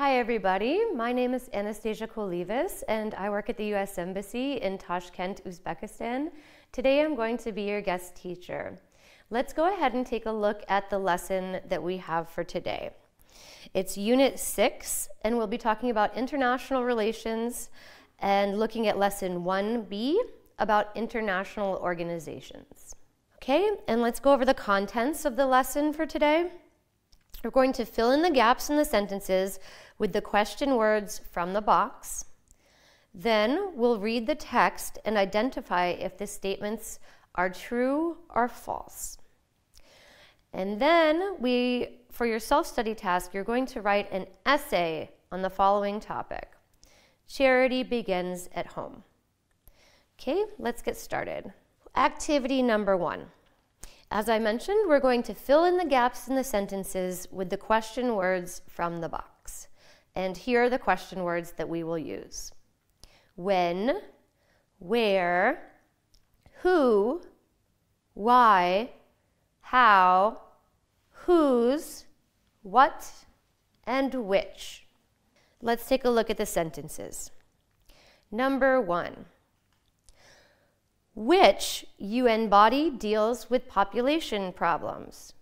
Hi, everybody. My name is Anastasia Kolivas, and I work at the U.S. Embassy in Tashkent, Uzbekistan. Today, I'm going to be your guest teacher. Let's go ahead and take a look at the lesson that we have for today. It's Unit 6, and we'll be talking about international relations and looking at Lesson 1B about international organizations. Okay, and let's go over the contents of the lesson for today. We're going to fill in the gaps in the sentences with the question words from the box. Then we'll read the text and identify if the statements are true or false. And then we, for your self-study task, you're going to write an essay on the following topic. Charity begins at home. Okay, let's get started. Activity number one. As I mentioned, we're going to fill in the gaps in the sentences with the question words from the box. And here are the question words that we will use. When, where, who, why, how, whose, what, and which. Let's take a look at the sentences. Number one. Which UN body deals with population problems?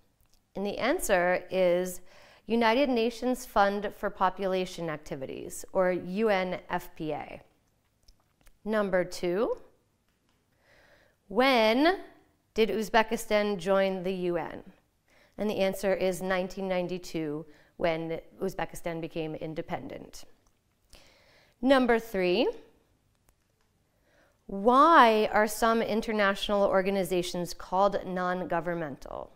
And the answer is United Nations Fund for Population Activities, or UNFPA. Number two, when did Uzbekistan join the UN? And the answer is 1992, when Uzbekistan became independent. Number three, why are some international organizations called non-governmental?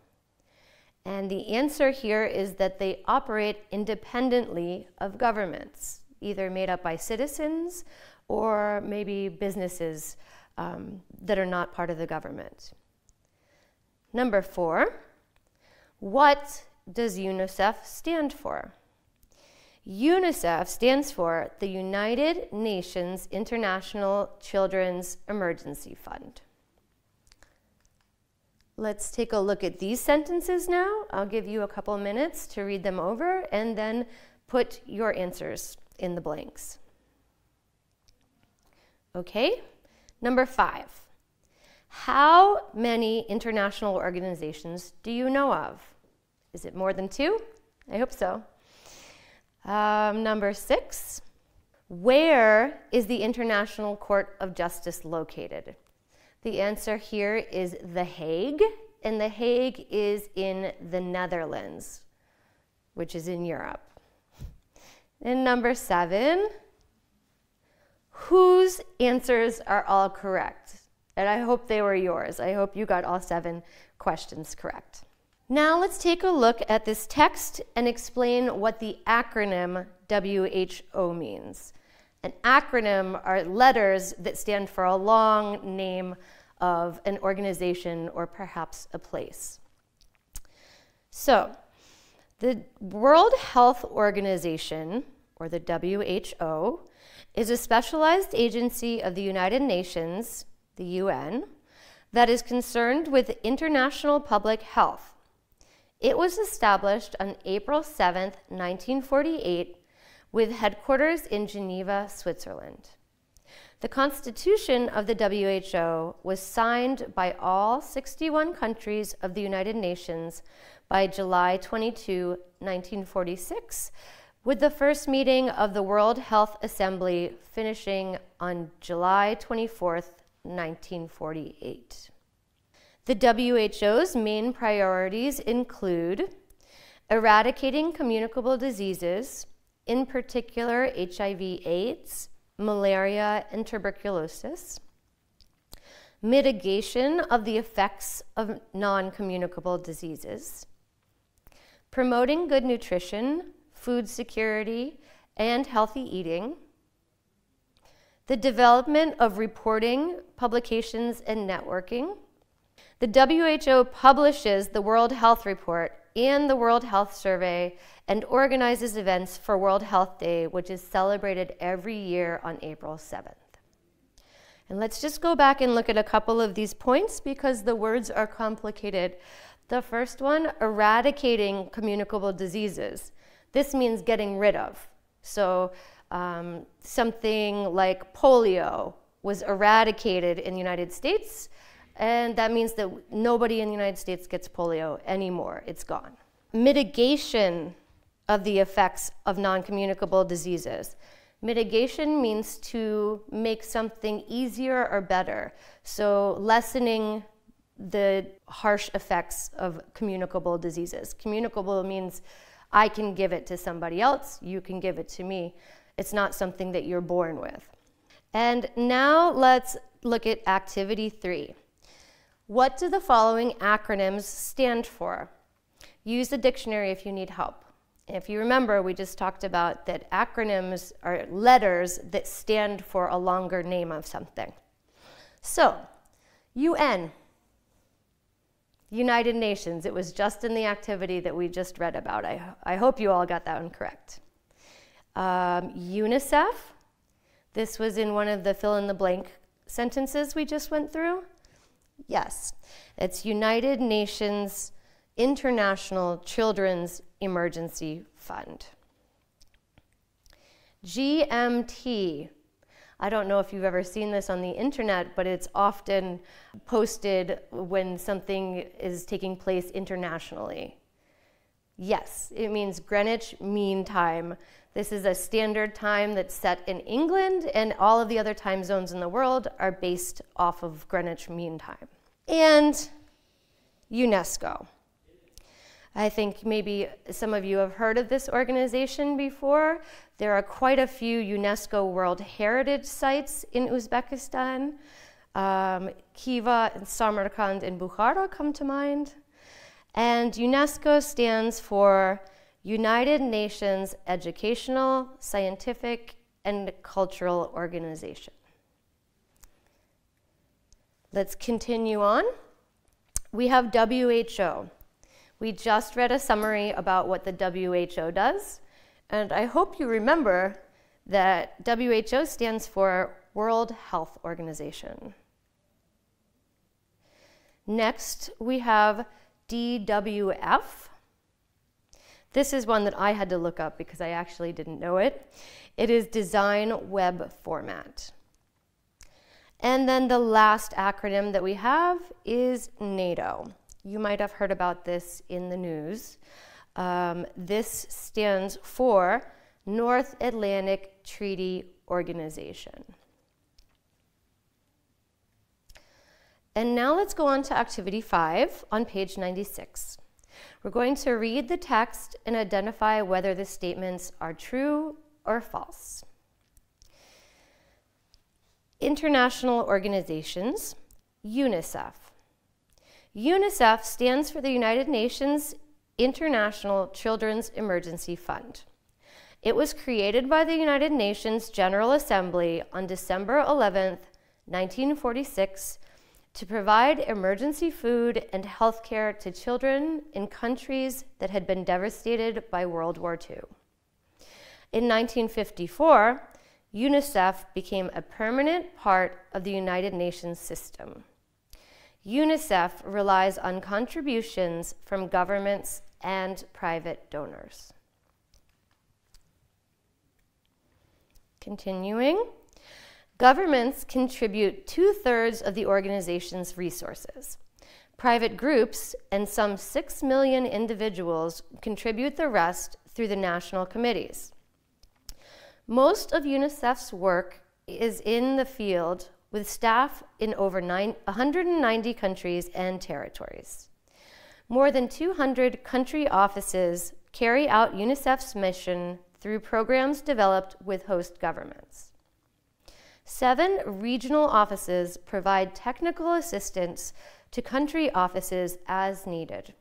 And the answer here is that they operate independently of governments, either made up by citizens or maybe businesses um, that are not part of the government. Number four, what does UNICEF stand for? UNICEF stands for the United Nations International Children's Emergency Fund. Let's take a look at these sentences now. I'll give you a couple minutes to read them over and then put your answers in the blanks. Okay, number five. How many international organizations do you know of? Is it more than two? I hope so. Um, number six, where is the International Court of Justice located? The answer here is The Hague, and The Hague is in the Netherlands, which is in Europe. And number seven, whose answers are all correct? And I hope they were yours. I hope you got all seven questions correct. Now let's take a look at this text and explain what the acronym WHO means. An acronym are letters that stand for a long name of an organization or perhaps a place. So, the World Health Organization, or the WHO, is a specialized agency of the United Nations, the UN, that is concerned with international public health it was established on April 7, 1948, with headquarters in Geneva, Switzerland. The constitution of the WHO was signed by all 61 countries of the United Nations by July 22, 1946, with the first meeting of the World Health Assembly finishing on July 24, 1948. The WHO's main priorities include eradicating communicable diseases, in particular HIV AIDS, malaria, and tuberculosis, mitigation of the effects of non-communicable diseases, promoting good nutrition, food security, and healthy eating, the development of reporting, publications, and networking, the WHO publishes the World Health Report and the World Health Survey and organizes events for World Health Day, which is celebrated every year on April 7th. And let's just go back and look at a couple of these points because the words are complicated. The first one, eradicating communicable diseases. This means getting rid of. So um, something like polio was eradicated in the United States, and that means that nobody in the United States gets polio anymore. It's gone. Mitigation of the effects of non communicable diseases. Mitigation means to make something easier or better. So, lessening the harsh effects of communicable diseases. Communicable means I can give it to somebody else, you can give it to me. It's not something that you're born with. And now let's look at activity three. What do the following acronyms stand for? Use the dictionary if you need help. If you remember, we just talked about that acronyms are letters that stand for a longer name of something. So, UN, United Nations, it was just in the activity that we just read about. I, I hope you all got that one correct. Um, UNICEF, this was in one of the fill in the blank sentences we just went through. Yes, it's United Nations International Children's Emergency Fund. GMT. I don't know if you've ever seen this on the internet, but it's often posted when something is taking place internationally. Yes, it means Greenwich Mean Time. This is a standard time that's set in England, and all of the other time zones in the world are based off of Greenwich Mean Time. And UNESCO. I think maybe some of you have heard of this organization before. There are quite a few UNESCO World Heritage Sites in Uzbekistan. Um, Khiva and Samarkand and Bukhara come to mind. And UNESCO stands for United Nations Educational, Scientific, and Cultural Organization. Let's continue on. We have WHO. We just read a summary about what the WHO does, and I hope you remember that WHO stands for World Health Organization. Next, we have DWF. This is one that I had to look up because I actually didn't know it. It is Design Web Format. And then the last acronym that we have is NATO. You might have heard about this in the news. Um, this stands for North Atlantic Treaty Organization. And now let's go on to activity five on page 96. We're going to read the text and identify whether the statements are true or false. International organizations, UNICEF, UNICEF stands for the United Nations International Children's Emergency Fund. It was created by the United Nations General Assembly on December 11, 1946, to provide emergency food and health care to children in countries that had been devastated by World War II. In 1954, UNICEF became a permanent part of the United Nations system. UNICEF relies on contributions from governments and private donors. Continuing, governments contribute two thirds of the organization's resources. Private groups and some 6 million individuals contribute the rest through the national committees. Most of UNICEF's work is in the field with staff in over nine, 190 countries and territories. More than 200 country offices carry out UNICEF's mission through programs developed with host governments. Seven regional offices provide technical assistance to country offices as needed.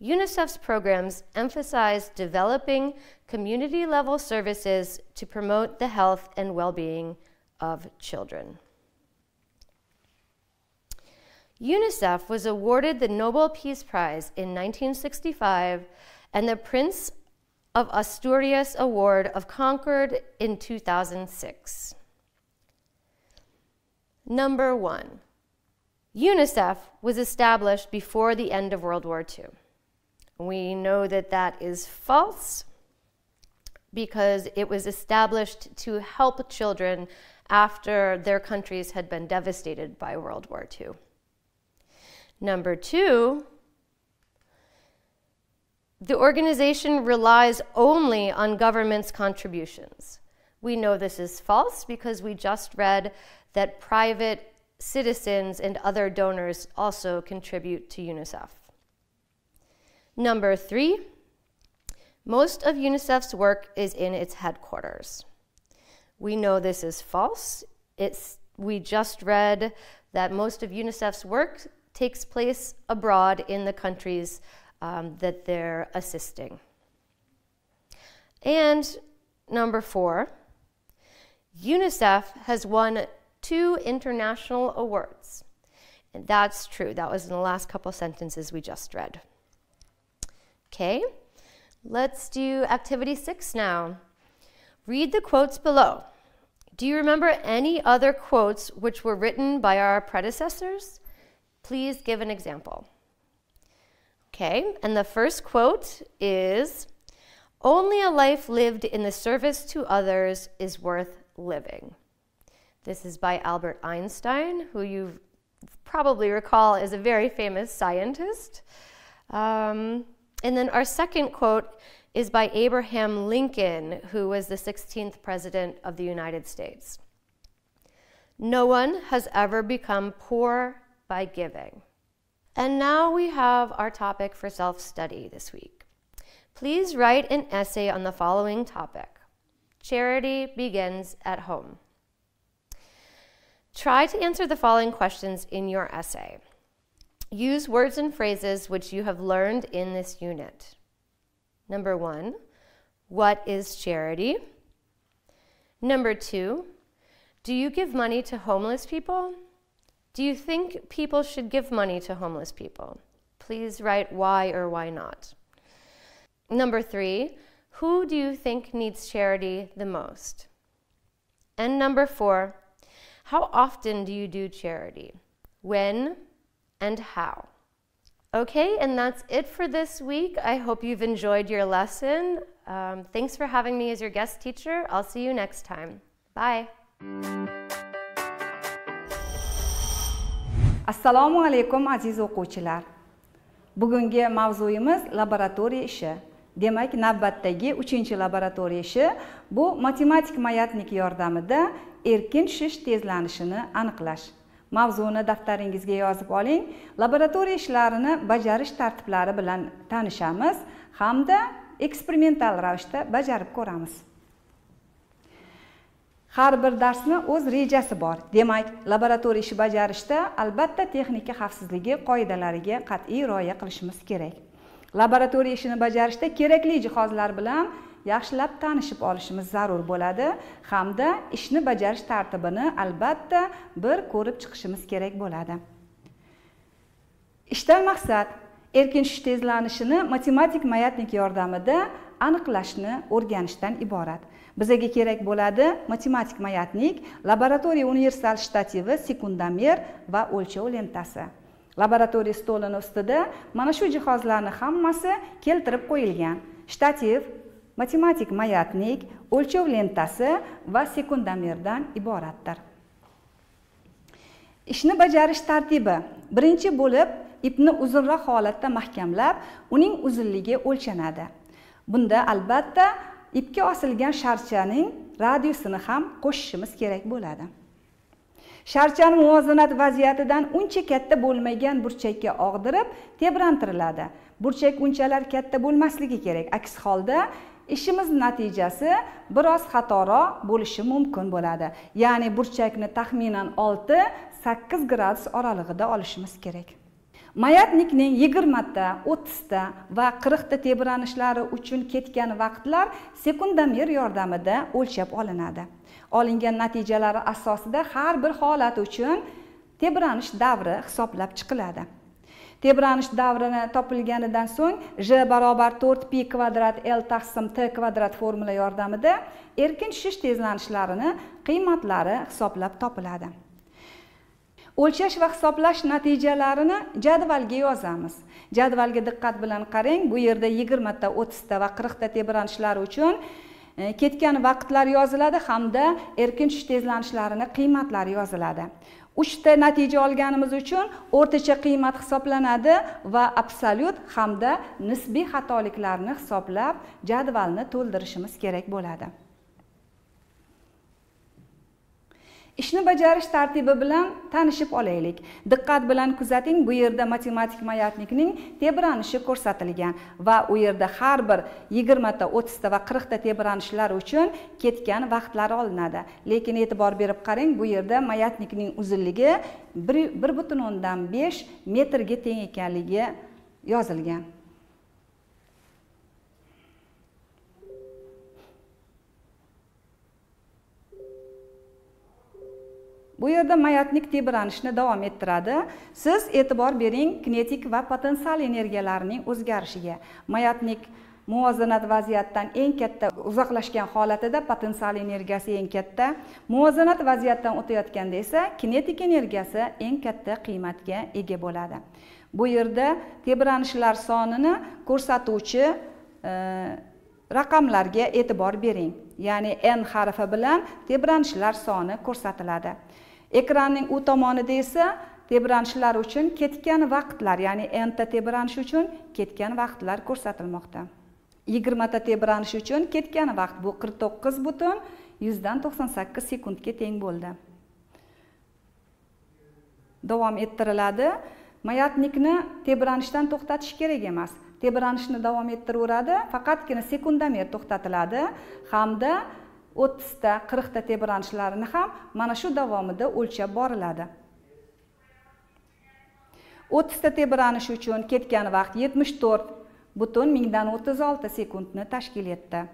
UNICEF's programs emphasize developing community level services to promote the health and well being of children. UNICEF was awarded the Nobel Peace Prize in 1965 and the Prince of Asturias Award of Concord in 2006. Number one, UNICEF was established before the end of World War II. We know that that is false because it was established to help children after their countries had been devastated by World War II. Number two, the organization relies only on government's contributions. We know this is false because we just read that private citizens and other donors also contribute to UNICEF. Number three, most of UNICEF's work is in its headquarters. We know this is false. It's, we just read that most of UNICEF's work takes place abroad in the countries um, that they're assisting. And number four, UNICEF has won two international awards. And that's true. That was in the last couple sentences we just read. Okay, let's do activity six now. Read the quotes below. Do you remember any other quotes which were written by our predecessors? Please give an example. Okay, and the first quote is Only a life lived in the service to others is worth living. This is by Albert Einstein, who you probably recall is a very famous scientist. Um, and then our second quote is by Abraham Lincoln, who was the 16th President of the United States. No one has ever become poor by giving. And now we have our topic for self study this week. Please write an essay on the following topic Charity begins at home. Try to answer the following questions in your essay. Use words and phrases which you have learned in this unit. Number one, what is charity? Number two, do you give money to homeless people? Do you think people should give money to homeless people? Please write why or why not. Number three, who do you think needs charity the most? And number four, how often do you do charity? When and how? Okay, and that's it for this week. I hope you've enjoyed your lesson. Um, thanks for having me as your guest teacher. I'll see you next time. Bye. assalomu alaykum aziz o'quvchilar bugungi mavzuyimiz laboratoriya ishi demak navbatdagi uchinchi laboratoriya ishi bu matematik mayatnik yordamida erkin tushish tezlanishini aniqlash mavzuni daftaringizga yozib oling. Laboratoriya ishlarini bajarish tartiblari bilan tanishamiz. Hamda eksperimental ravishda bajarib ko'ramiz. Har bir darsni o'z rejasi bor. Demak laboratoriya ishi bajarishda albatta texnika xavfsizligi qoidalariga qat'iy rioya qilishimiz kerak. Laboratoriya ishini bajarishda kerakli jihozlar bilan yaxshilab tanishib olishimiz zarur bo'ladi hamda ishni bajarish tartibini albatta bir ko'rib chiqishimiz kerak bo'ladi. Ishdan maqsad erkin tushish tezlanishini matematik mayatnik yordamida aniqlashni o'rganishdan iborat. Bizaga kerak bo'ladi matematik mayatnik laboratoriya universal shtativi sekundomer va o'lchov lentasi. Laboratoriya stolini ustida mana shu jihozlarni hammasi keltirib qo'yilgan. Shtativ matematik mayatnik o'lchov lentasi va sekundomerdan iboratdir. Ishni bajarish tartibi. Birinchi bo'lib ipni uzunroq holatda mahkamlab uning uzunligi o'lchanadi. Bunda albatta ipga osilgan sharchaning radiusini ham qo'shishimiz kerak bo'ladi. Sharchani muvozanat vaziyatidan uncha katta bo'lmagan burchakka og'dirib tebrantiriladi. Burchak unchalar katta bo'lmasligi kerak. Aks holda ishimiz natijasi biroz xatoroq bo'lishi mumkin bo'ladi. Ya'ni burchakni taxminan olti sakkiz gradus oralig'ida olishimiz kerak. Mayatnikning yigirmata o'ttizta va qirqta tebranishlari uchun ketgan vaqtlar sekundomer yordamida o'lchab olinadi. Olingan natijalari asosida har bir holat uchun tebranish davri hisoblab chiqiladi. Tebranish davrini topilganidan so'ng j barobar to'rt pi kvadrat l taqsim t kvadrat formula yordamida erkin tushish tezlanishlarini qiymatlari hisoblab topiladi. O'lchash va hisoblash natijalarini jadvalga yozamiz. Jadvalga diqqat bilan qarang bu yerda yigirmata o'ttizta va qirqta tebranishlari uchun e, ketgan vaqtlar yoziladi hamda erkin tushish tezlanishlarini qiymatlari yoziladi. Uchta natija olganimiz uchun o'rtacha qiymat hisoblanadi va absolyut hamda nisbiy xatoliklarni hisoblab jadvalni to'ldirishimiz kerak bo'ladi. Ishni bajarish tartibi bilan tanishib olaylik. Diqqat bilan kuzating bu yerda matematik mayatnikning tebranishi ko'rsatilgan va u yerda har bir yigirmata o'ttizta va qirqta tebranishlar uchun ketgan vaqtlar olinadi. Lekin e'tibor berib qarang bu yerda mayatnikning uzunligi bir butun o'ndan besh metrga teng ekanligi yozilgan. Bu yerda mayatnik tebranishni davom ettiradi. Siz e'tibor bering kinetik va potensial energiyalarning o'zgarishiga. Mayatnik muvozanat vaziyatdan eng katta uzoqlashgan holatida potensial energiyasi eng katta. Muvozanat vaziyatdan o'tayotganda esa kinetik energiyasi eng katta qiymatga ega bo'ladi. Bu yerda tebranishlar sonini ko'rsatuvchi e, raqamlarga e'tibor bering. Ya'ni n harfi bilan tebranishlar soni ko'rsatiladi. Ekranning u tomonida esa tebranishlar uchun ketgan vaqtlar ya'ni nta tebranish uchun ketgan vaqtlar ko'rsatilmoqda. Yigirmata tebranish uchun ketgan vaqt bu qirq to'qqiz butun yuzdan to'qson sakkiz sekundga teng bo'ldi. Davom ettiriladi. Mayatnikni tebranishdan to'xtatish kerak emas. Tebranishni davom ettiraveradi faqatgina sekundomer to'xtatiladi. Hamda o'ttizta qirqta tebranishlarini ham mana shu davomida o'lchab boriladi. O'ttizta tebranish uchun ketgan vaqt yetmish to'rt butun mingdan o'ttiz olti sekundni tashkil etdi.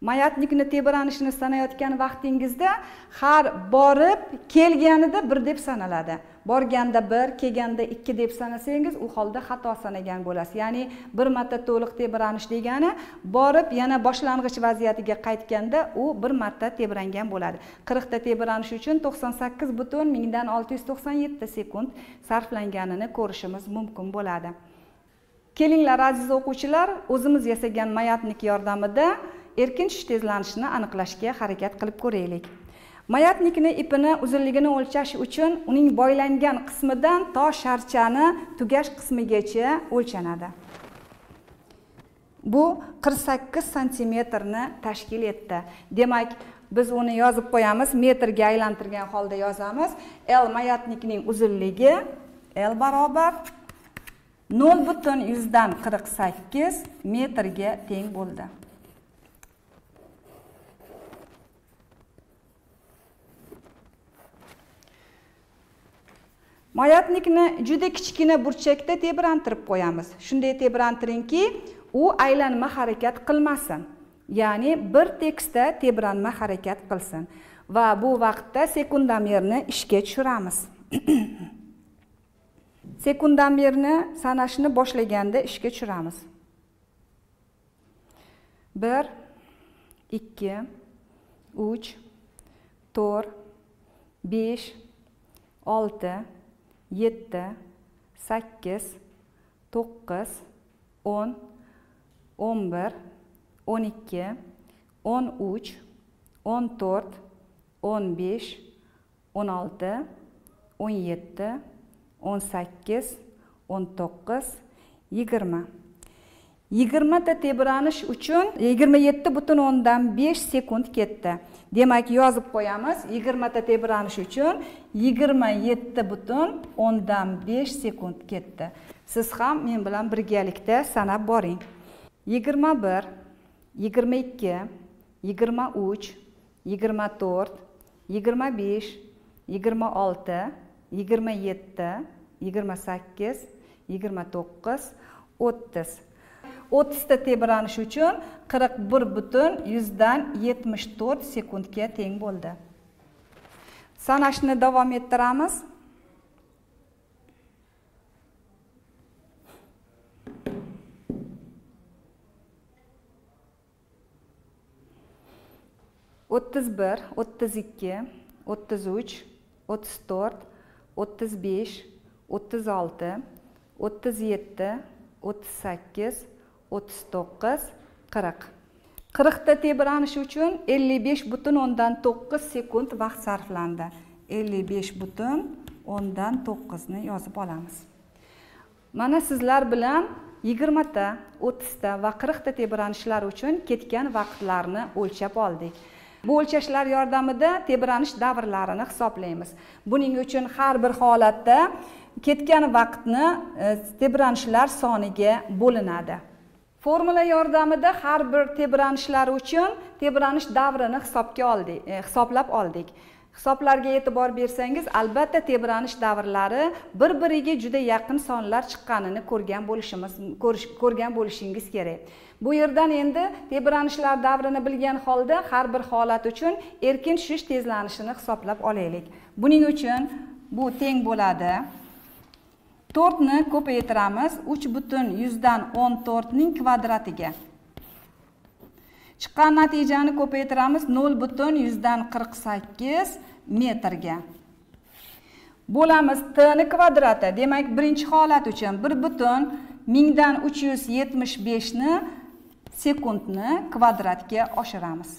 Mayatnikni tebranishini sanayotgan vaqtingizda har borib kelganida bir deb sanaladi. Borganda bir kelganda ikki deb sanasangiz u holda xato sanagan bo'lasiz. Ya'ni bir marta to'liq tebranish degani borib yana boshlang'ich vaziyatiga qaytganda u bir marta tebrangan bo'ladi. Qirqta tebranish uchun to'qson sakkiz butun mingdan olti yuz to'qson yetti sekund sarflanganini ko'rishimiz mumkin bo'ladi. Kelinglar aziz o'quvchilar o'zimiz yasagan mayatnik yordamida erkin tushish tezlanishini aniqlashga harakat qilib ko'raylik. Mayatnikni ipini uzunligini o'lchash uchun uning boylangan qismidan to sharchani tugash qismigacha o'lchanadi. Bu qirq sakkiz santimetrni tashkil etdi. Demak biz uni yozib qo'yamiz metrga aylantirgan holda yozamiz. L mayatnikning uzunligi l barobar nol butun yuzdan qirq sakkiz metrga teng bo'ldi. Mayatnikni juda kichkina burchakda tebrantirib qo'yamiz. Shunday tebrantiringki u aylanma harakat qilmasin. Ya'ni bir tekisda tebranma harakat qilsin va bu vaqtda sekundomerni ishga tushiramiz. Sekundomerni sanashni boshlaganda ishga tushiramiz. Bir ikki uch to'rt besh olti yetti sakkiz to'qqiz o'n o'n bir o'n ikki o'n uch o'n to'rt o'n besh o'n olti o'n yetti o'n sakkiz o'n to'qqiz yigirma. Yigirmata tebranish uchun yigirma yetti butun o'ndan besh sekund ketdi. Demak yozib qo'yamiz yigirmata tebranish uchun yigirma yetti butun o'ndan besh sekund ketdi. Siz ham men bilan birgalikda sanab boring. Yigirma bir yigirma ikki yigirma uch yigirma to'rt yigirma besh yigirma olti yigirma yetti yigirma sakkiz yigirma to'qqiz o'ttiz. O'ttizta tebranish uchun qirq bir butun yuzdan yetmish to'rt sekundga teng bo'ldi. Sanashni davom ettiramiz. o'ttiz bir o'ttiz ikki o'ttiz uch o'ttiz to'rt o'ttiz besh o'ttiz olti o'ttiz yetti o'ttiz sakkiz o'ttiz to'qqiz qirq. Qirqta tebranish uchun ellik besh butun o'ndan to'qqiz sekund vaqt sarflandi. ellik besh butun o'ndan to'qqizni yozib olamiz. Mana sizlar bilan yigirmata o'ttizta va qirqta tebranishlar uchun ketgan vaqtlarni o'lchab oldik. Bu o'lchashlar yordamida tebranish davrlarini hisoblaymiz. Buning uchun har bir holatda ketgan vaqtni e, tebranishlar soniga bo'linadi. Formula yordamida har bir tebranishlar uchun tebranish davrini hisobga oldik e, hisoblab oldik. Hisoblarga e'tibor bersangiz albatta tebranish davrlari bir biriga juda yaqin sonlar chiqqanini ko'rgan bo'lishimiz ko'rgan bo'lishingiz kerak. Bu yerdan endi tebranishlar davrini bilgan holda har bir holat uchun erkin tushish tezlanishini hisoblab olaylik. Buning uchun bu teng bo'ladi. To'rtni ko'paytiramiz. Uch butun yuzdan o'n to'rtning kvadratiga. Chiqqan natijani ko'paytiramiz. Nol butun yuzdan qirq sakkiz metrga. Bo'lamiz t kvadrati. Demak birinchi holat uchun bir butun mingdan uch yuz yetmish beshni sekundni kvadratga oshiramiz.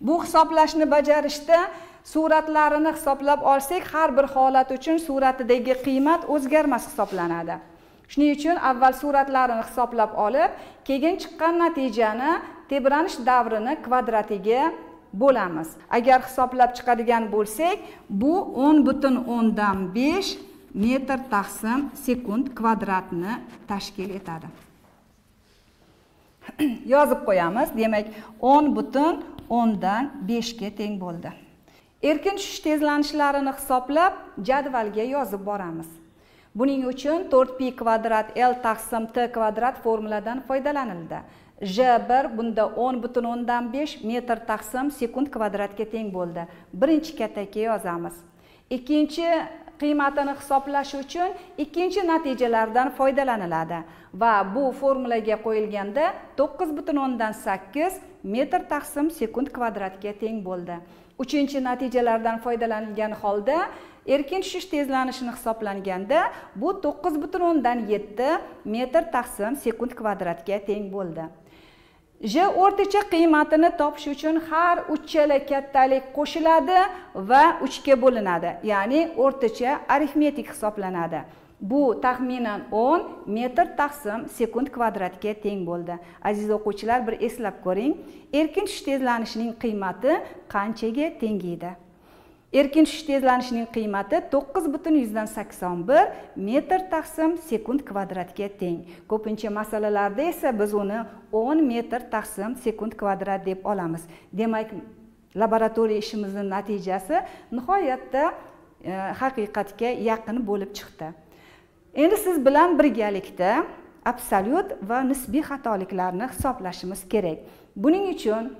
Bu hisoblashni bajarishda suratlarini hisoblab olsak har bir holat uchun suratidagi qiymat o'zgarmas hisoblanadi. Shuning uchun avval suratlarini hisoblab olib keyin chiqqan natijani tebranish davrini kvadratiga bo'lamiz. Agar hisoblab chiqadigan bo'lsak bu o'n butun o'ndan besh metr taqsim sekund kvadratni tashkil etadi. Yozib qo'yamiz demak o'n butun o'ndan beshga teng bo'ldi. Erkin tushish tezlanishlarini hisoblab jadvalga yozib boramiz. Buning uchun to'rt pi kvadrat l taqsim t kvadrat formuladan foydalanildi. J 1 bunda o'n butun o'ndan besh metr taqsim sekund kvadratga teng bo'ldi. Birinchi katakka yozamiz. Ikkinchi qiymatini hisoblash uchun ikkinchi natijalardan foydalaniladi va bu formulaga qo'yilganda to'qqiz butun o'ndan sakkiz metr taqsim sekund kvadratga teng bo'ldi. Uchinchi natijalardan foydalanilgan holda erkin tushish tezlanishini hisoblanganda bu to'qqiz butun o'ndan yetti metr taqsim sekund kvadratga teng bo'ldi. J o'rtacha qiymatini topish uchun har uchala kattalik qo'shiladi va uchga bo'linadi ya'ni o'rtacha arifmetik hisoblanadi. Bu taxminan 10 metr taqsim sekund kvadratga teng bo'ldi. Aziz o'quvchilar bir eslab ko'ring. Erkin tushish tezlanishining qiymati qanchaga tengiydi? Erkin tushish tezlanishining qiymati to'qqiz butun yuzdan sakson bir metr taqsim sekund kvadratga teng. Ko'pincha masalalarda esa biz uni o'n metr taqsim sekund kvadrat deb olamiz. Demak laboratoriya ishimizni natijasi nihoyatda e, haqiqatga yaqin bo'lib chiqdi. Endi siz bilan birgalikda absolyut va nisbiy xatoliklarni hisoblashimiz kerak. Buning uchun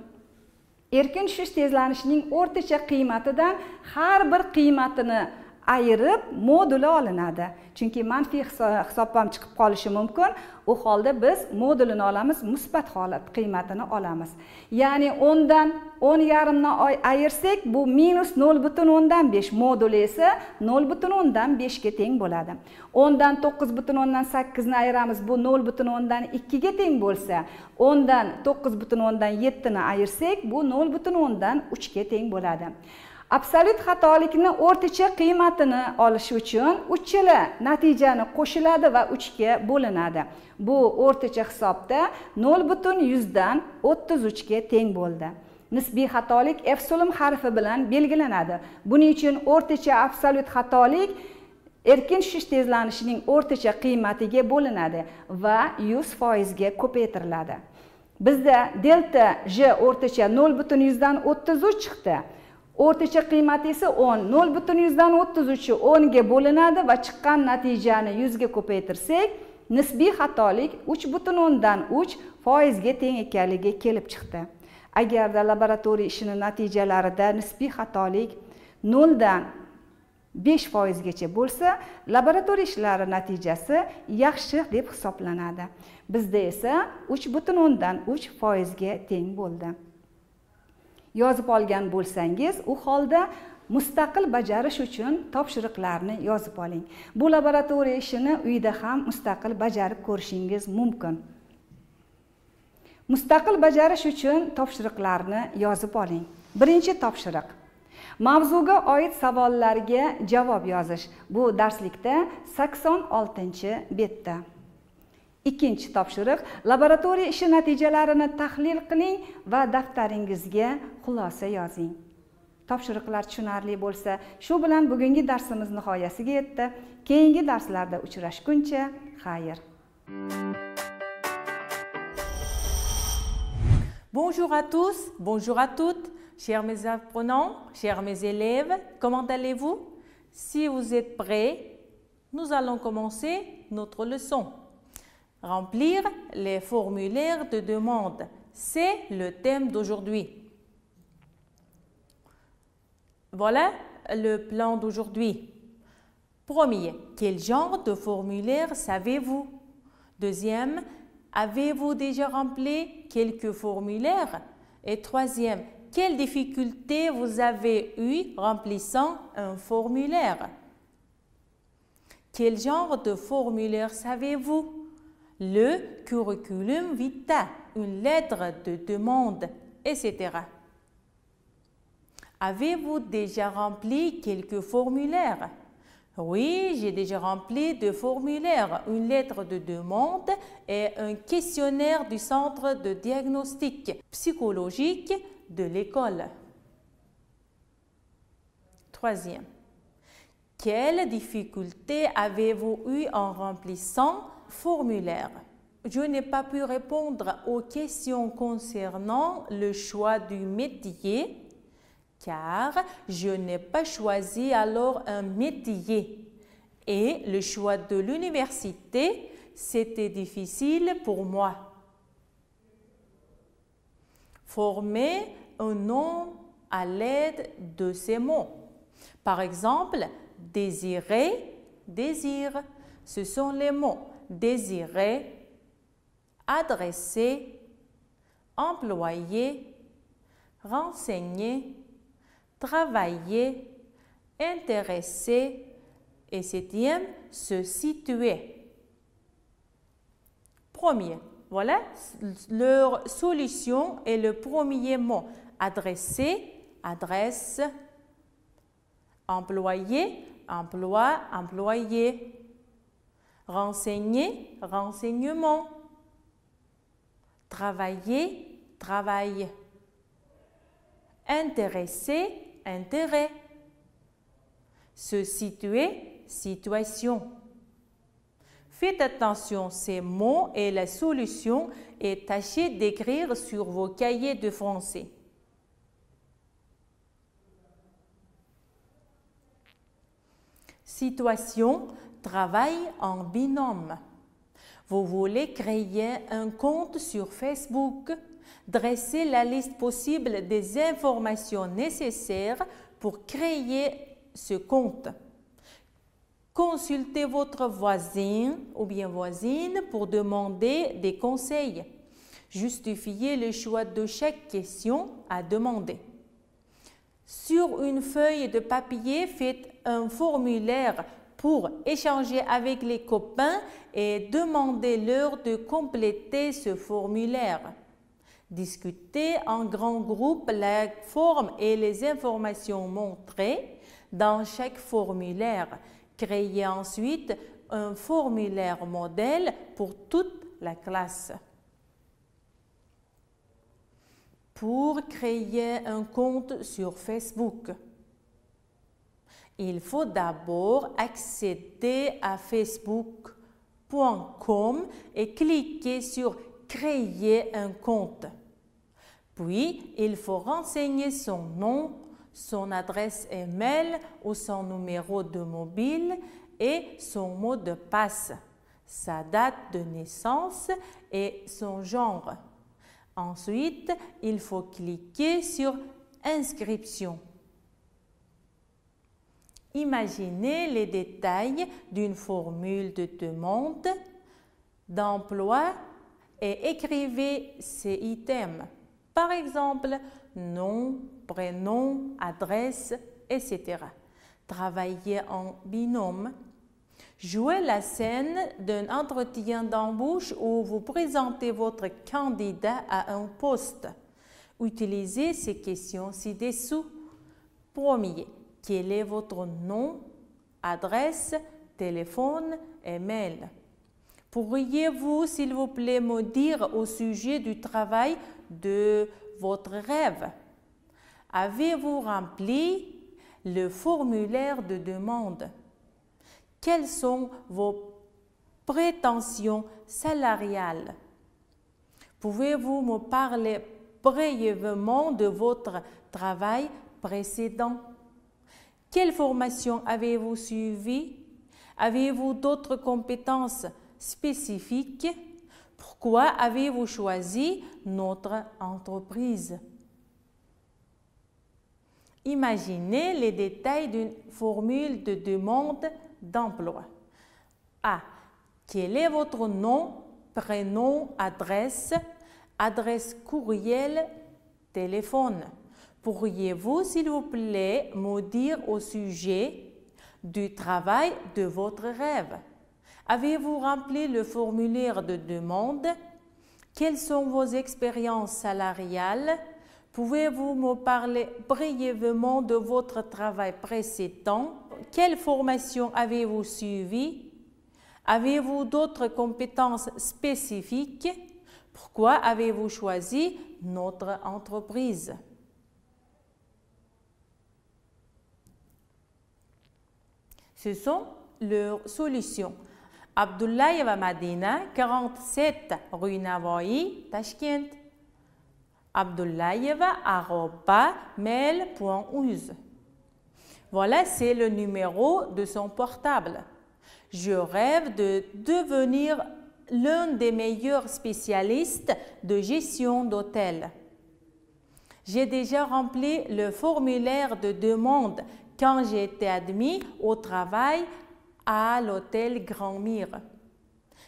erkin tushish tezlanishining o'rtacha qiymatidan har bir qiymatini ayirib moduli olinadi. Chunki manfiy hisob ham chiqib qolishi mumkin. U holda biz modulini olamiz musbat holat qiymatini olamiz. Ya'ni o'ndan o'n yarimni ayirsak bu minus nol butun o'ndan besh. Moduli esa nol butun o'ndan beshga teng bo'ladi. O'ndan to'qqiz butun o'ndan sakkizni ayiramiz bu nol butun o'ndan ikkiga teng bo'lsa o'ndan to'qqiz butun o'ndan yettini ayirsak bu nol butun o'ndan uchga teng bo'ladi. Absolyut xatolikni o'rtacha qiymatini olish uchun uch uchala natijani qo'shiladi va uchga bo'linadi. Bu o'rtacha hisobda nol butun yuzdan o'ttiz uchga teng bo'ldi. Nisbiy xatolik epsilon harfi bilan belgilanadi. Buning uchun o'rtacha absolyut xatolik erkin tushish tezlanishining o'rtacha qiymatiga bo'linadi va yuz foizga ko'paytiriladi. Bizda delta j o'rtacha nol butun yuzdan o'ttiz uch chiqdi. O'rtacha qiymati esa o'n. Nol butun yuzdan o'ttiz uchi o'nga bo'linadi va chiqqan natijani yuzga ko'paytirsak nisbiy xatolik uch butun o'ndan uch foizga teng ekanligi kelib chiqdi. Agarda laboratoriya ishini natijalarida nisbiy xatolik noldan besh foizgacha bo'lsa laboratoriya ishlari natijasi yaxshi deb hisoblanadi. Bizda esa uch butun o'ndan uch foizga teng bo'ldi. Yozib olgan bo'lsangiz u holda mustaqil bajarish uchun topshiriqlarni yozib oling. Bu laboratoriya ishini uyda ham mustaqil bajarib ko'rishingiz mumkin. Mustaqil bajarish uchun topshiriqlarni yozib oling. Birinchi topshiriq. Mavzuga oid savollarga javob yozish. Bu darslikda sakson oltinchi betda. Ikkinchi topshiriq. Laboratoriya ishi natijalarini tahlil qiling va daftaringizga xulosa yozing. Topshiriqlar tushunarli bo'lsa shu bilan bugungi darsimiz nihoyasiga yetdi. Keyingi darslarda uchrashguncha xayr. Bonjour à tous, bonjour à toutes, chers mes apprenants, chers mes élèves, comment allez-vous? Si vous êtes prêts, nous allons commencer notre leçon. Remplir les formulaires de demande, c'est le thème d'aujourd'hui. Voilà le plan d'aujourd'hui. Premier, quel genre de formulaire savez-vous? Deuxième, avez-vous déjà rempli quelques formulaires? Et troisième, quelles difficultés vous avez eues remplissant un formulaire? Quel genre de formulaire savez-vous? Le curriculum vitae, une lettre de demande, etc. Avez-vous déjà rempli quelques formulaires? Oui, j'ai déjà rempli deux formulaires, une lettre de demande et un questionnaire du centre de diagnostic psychologique de l'école. Troisième. Quelles difficultés avez-vous eues en remplissant formulaire Je n'ai pas pu répondre aux questions concernant le choix du métier car je n'ai pas choisi alors un métier. Et le choix de l'université, c'était difficile pour moi. Former un nom à l'aide de ces mots. Par exemple, désirer, désir, ce sont les mots désirer, adresser, employer, renseigner, travailler, intéresser et septième, se situer. Premier, voilà leur solution est le premier mot. Adresser, adresse, employer, emploi, employé. Renseigner, renseignement. Travailler, travail. Intéresser, intérêt. Se situer, situation. Faites attention ces mots et la solution et tâchez d'écrire sur vos cahiers de français. Situation, travail en binôme. Vous voulez créer un compte sur Facebook, dresser la liste possible des informations nécessaires pour créer ce compte. Consultez votre voisin ou bien voisine pour demander des conseils. Justifiez le choix de chaque question à demander. Sur une feuille de papier, faites un formulaire pour échanger avec les copains et demandez-leur de compléter ce formulaire. Discutez en grand groupe la forme et les informations montrées dans chaque formulaire. Créez ensuite un formulaire modèle pour toute la classe. Pour créer un compte sur Facebook, il faut d'abord accéder à facebook.com et cliquer sur Créer un compte. Puis, il faut renseigner son nom, son adresse email ou son numéro de mobile et son mot de passe, sa date de naissance et son genre. Ensuite, il faut cliquer sur Inscription. Imaginez les détails d'une formule de demande d'emploi et écrivez ces items. Par exemple, nom, prénom, adresse, etc. Travailler en binôme. Jouez la scène d'un entretien d'embauche où vous présentez votre candidat à un poste. Utilisez ces questions ci-dessous. Premier, quel est votre nom, adresse, téléphone et mail? Pourriez-vous, s'il vous plaît, me dire au sujet du travail de votre rêve? Avez-vous rempli le formulaire de demande? Quelles sont vos prétentions salariales? Pouvez-vous me parler brièvement de votre travail précédent? Quelle formation avez-vous suivi? Avez-vous d'autres compétences spécifiques? Pourquoi avez-vous choisi notre entreprise? Imaginez les détails d'une formule de demande d'emploi. A. Quel est votre nom, prénom, adresse, adresse courriel, téléphone? Pourriez-vous, s'il vous plaît, me dire au sujet du travail de votre rêve? Avez-vous rempli le formulaire de demande? Quelles sont vos expériences salariales? Pouvez-vous me parler brièvement de votre travail précédent? Quelle formation avez-vous suivi Avez-vous d'autres compétences spécifiques? Pourquoi avez-vous choisi notre entreprise? Ce sont leurs solutions. Abdullayev Madina, 47 rue Navoï, Tashkent. mail.uz. Voilà, c'est le numéro de son portable. Je rêve de devenir l'un des meilleurs spécialistes de gestion d'hôtel. J'ai déjà rempli le formulaire de demande quand j'ai été admis au travail à l'hôtel Grand Mire.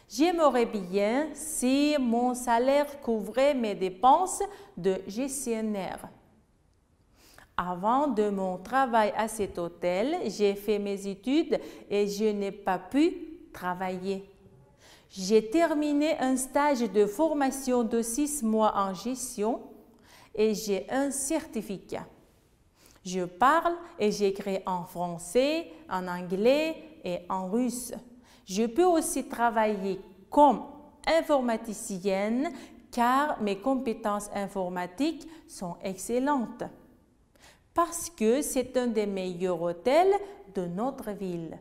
J'aimerais bien si mon salaire couvrait mes dépenses de gestionnaire. Avant de mon travail à cet hôtel, j'ai fait mes études et je n'ai pas pu travailler. J'ai terminé un stage de formation de six mois en gestion et j'ai un certificat. Je parle et j'écris en français, en anglais et en russe. Je peux aussi travailler comme informaticienne car mes compétences informatiques sont excellentes. Parce que c'est un des meilleurs hôtels de notre ville.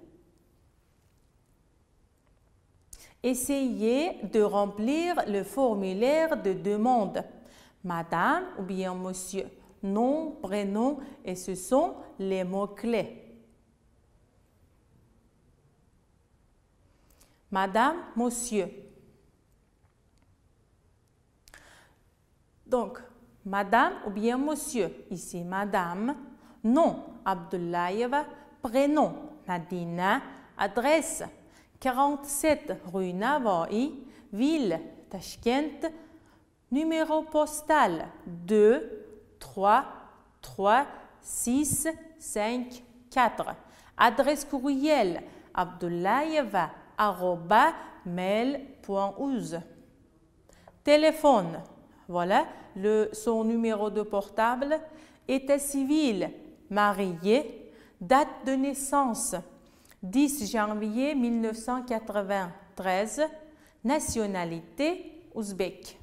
Essayez de remplir le formulaire de demande. Madame ou bien monsieur nom, prénom et ce sont les mots-clés. Madame, Monsieur. Donc, Madame ou bien Monsieur. Ici, Madame. Nom, Abdullayev. Prénom, Nadina. Adresse, 47 rue Navoi. Ville, Tashkent. Numéro postal, 2 3, 3, 6, 5, 4. Adresse courriel mail.uz. Téléphone, voilà le, son numéro de portable. État civil, marié. Date de naissance, 10 janvier 1993. Nationalité, ouzbek.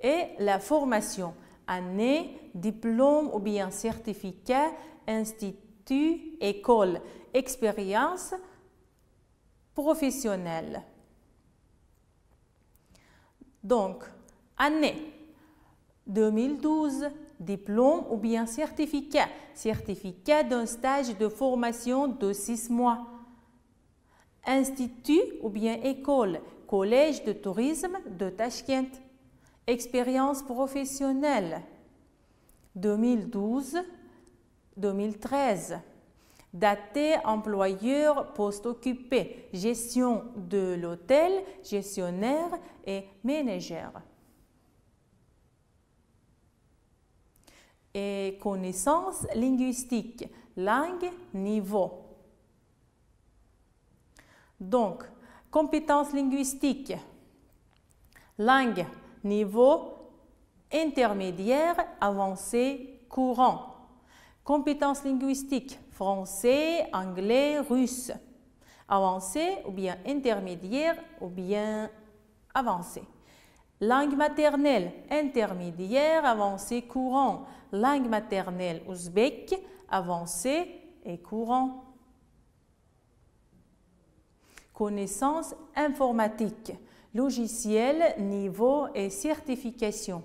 Et la formation, année, diplôme ou bien certificat, institut, école, expérience professionnelle. Donc, année 2012, diplôme ou bien certificat, certificat d'un stage de formation de six mois. Institut ou bien école, collège de tourisme de Tashkent Expérience professionnelle 2012-2013. Daté employeur poste occupé, gestion de l'hôtel, gestionnaire et ménagère. et connaissances linguistiques, langue, niveau. Donc, compétences linguistiques, langue, niveau intermédiaire, avancé, courant. Compétences linguistiques, français, anglais, russe. Avancé ou bien intermédiaire ou bien avancé. Langue maternelle, intermédiaire, avancé, courant. Langue maternelle ouzbek, avancé et courant. Connaissances informatiques, logiciel, niveau et certification.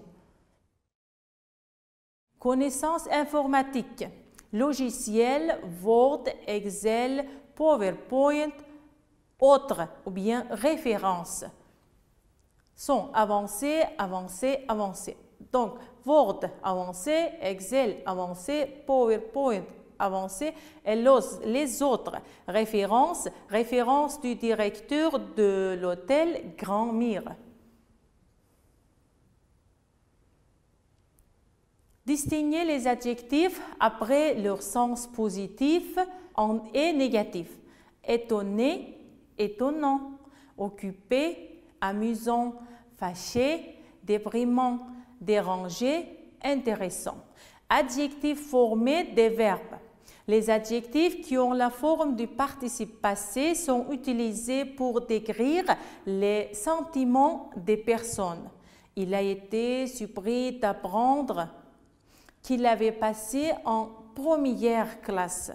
Connaissances informatiques, logiciel, Word, Excel, PowerPoint, autres ou bien références sont avancés, avancés, avancés. Donc, Word avancé, Excel avancé, PowerPoint avancé et les autres références, références du directeur de l'hôtel Grand Mire. Distinguer les adjectifs après leur sens positif et négatif. Étonné, étonnant, occupé, amusant, fâché, déprimant, dérangé, intéressant. Adjectifs formés des verbes. Les adjectifs qui ont la forme du participe passé sont utilisés pour décrire les sentiments des personnes. Il a été surpris d'apprendre qu'il avait passé en première classe.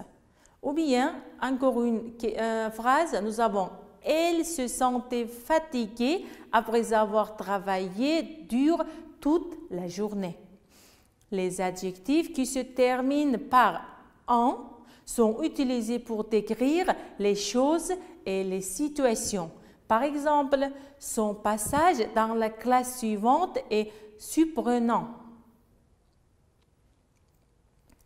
Ou bien, encore une euh, phrase, nous avons Elle se sentait fatiguée après avoir travaillé dur toute la journée. Les adjectifs qui se terminent par en sont utilisés pour décrire les choses et les situations. Par exemple, son passage dans la classe suivante est surprenant.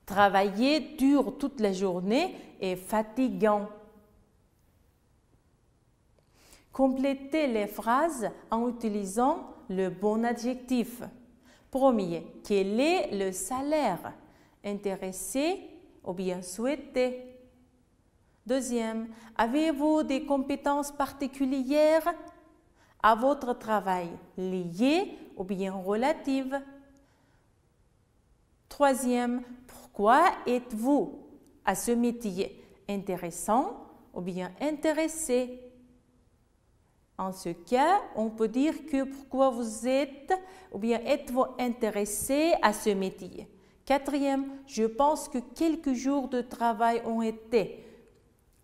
Travailler dur toute la journée est fatigant. Complétez les phrases en utilisant le bon adjectif. Premier, quel est le salaire Intéressé ou bien souhaité. Deuxième, avez-vous des compétences particulières à votre travail, liées ou bien relatives? Troisième, pourquoi êtes-vous à ce métier intéressant ou bien intéressé? En ce cas, on peut dire que pourquoi vous êtes ou bien êtes-vous intéressé à ce métier. Quatrième, je pense que quelques jours de travail ont été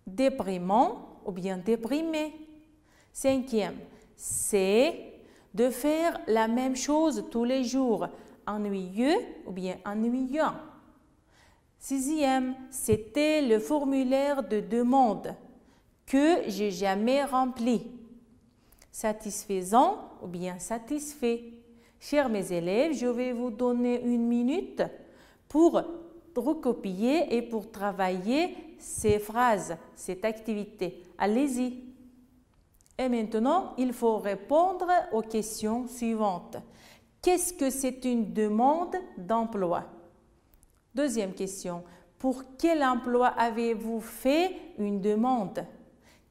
déprimants ou bien déprimés. Cinquième, c'est de faire la même chose tous les jours, ennuyeux ou bien ennuyant. Sixième, c'était le formulaire de demande que j'ai jamais rempli satisfaisant ou bien satisfait. Chers mes élèves, je vais vous donner une minute pour recopier et pour travailler ces phrases, cette activité. Allez-y. Et maintenant, il faut répondre aux questions suivantes. Qu'est-ce que c'est une demande d'emploi? Deuxième question. Pour quel emploi avez-vous fait une demande?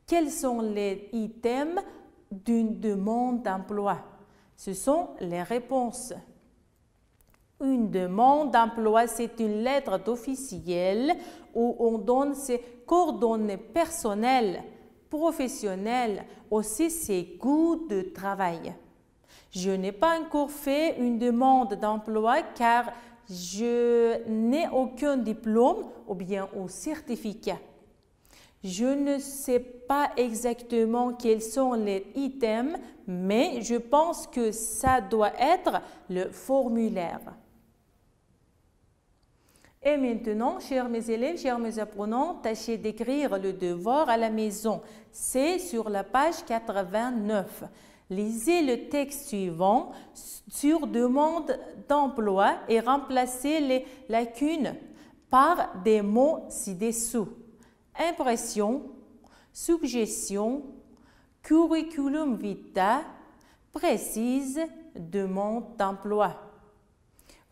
Quels sont les items d'une demande d'emploi Ce sont les réponses. Une demande d'emploi, c'est une lettre d'officiel où on donne ses coordonnées personnelles, professionnelles, aussi ses goûts de travail. Je n'ai pas encore fait une demande d'emploi car je n'ai aucun diplôme ou bien au certificat. Je ne sais pas exactement quels sont les items, mais je pense que ça doit être le formulaire. Et maintenant, chers mes élèves, chers mes apprenants, tâchez d'écrire le devoir à la maison. C'est sur la page 89. Lisez le texte suivant sur demande d'emploi et remplacez les lacunes par des mots ci-dessous impression, suggestion, curriculum vitae, précise, demande d'emploi.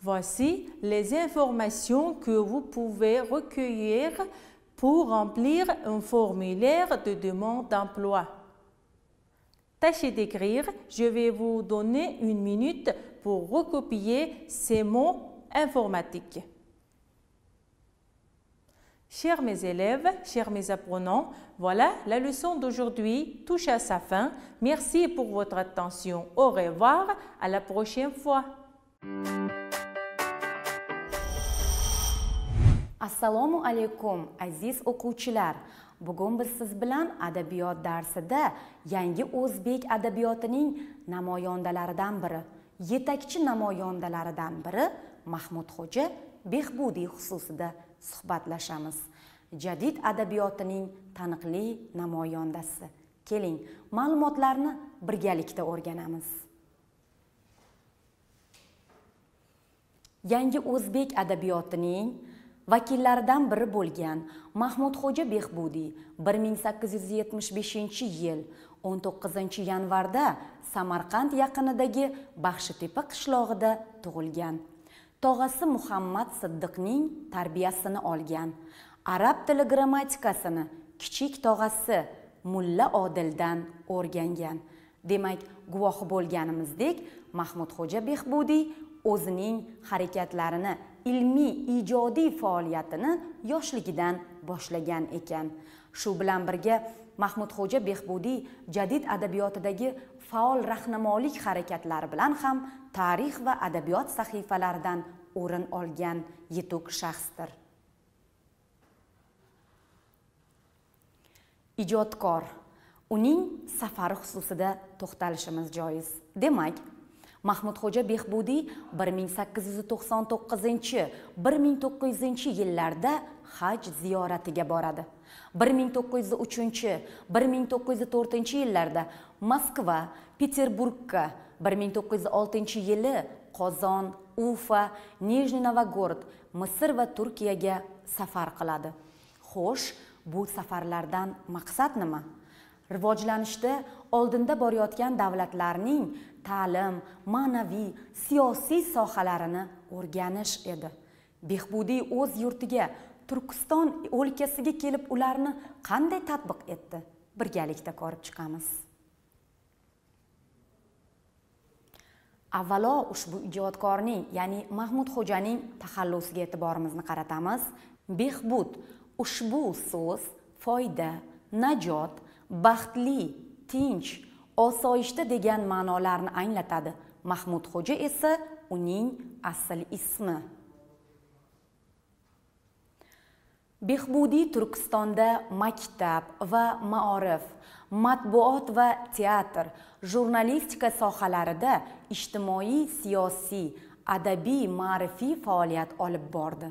Voici les informations que vous pouvez recueillir pour remplir un formulaire de demande d'emploi. Tâchez d'écrire, je vais vous donner une minute pour recopier ces mots informatiques. Chers mes élèves, chers mes apprenants, voilà, la leçon d'aujourd'hui touche à sa fin. Merci pour votre attention. Au revoir, à la prochaine fois. assalomu alaykum aziz o'quvchilar bugun biz siz bilan adabiyot darsida yangi o'zbek adabiyotining namoyandalaridan biri yetakchi namoyandalaridan biri mahmudxo'ja behbudiy xususida suhbatlashamiz. Jadid adabiyotining taniqli namoyandasi keling ma'lumotlarni birgalikda o'rganamiz. Yangi o'zbek adabiyotining vakillaridan biri bo'lgan mahmudxo'ja behbudiy 1875 yil 19 yanvarda samarqand yaqinidagi baxshitepa qishlog'ida tug'ilgan. Tog'asi muhammad siddiqning tarbiyasini olgan. Arab tili grammatikasini kichik tog'asi mulla odildan o'rgangan. Demak guvohi bo'lganimizdek mahmudxo'ja behbudiy o'zining harakatlarini ilmiy ijodiy faoliyatini yoshligidan boshlagan ekan. Shu bilan birga mahmudxo'ja behbudiy jadid adabiyotidagi faol rahnamolik harakatlari bilan ham tarix va adabiyot sahifalaridan o'rin olgan yetuk shaxsdir. Ijodkor. Uning safari xususida to'xtalishimiz joiz. Demak mahmudxo'ja behbudiy 1899-1900 yillarda haj ziyoratiga boradi. 1903-1904 yillarda moskva peterburgga 1906 yili qozon ufa nijniy novgorod misr va turkiyaga safar qiladi. Xo'sh bu safarlardan maqsad nima? Rivojlanishda oldinda borayotgan davlatlarning ta'lim ma'naviy siyosiy sohalarini o'rganish edi. Behbudiy o'z yurtiga turkiston o'lkasiga kelib ularni qanday tatbiq etdi? Birgalikda ko'rib chiqamiz. Avvalo ushbu ijodkorning ya'ni mahmud xo'janing taxallusiga e'tiborimizni qaratamiz. Behbud ushbu so'z foyda najot baxtli tinch osoyishta degan ma'nolarni anglatadi. Mahmud xo'ja esa uning asl ismi. Behbudiy turkistonda maktab va maorif matbuot va teatr jurnalistika sohalarida ijtimoiy siyosiy adabiy ma'rifiy faoliyat olib bordi.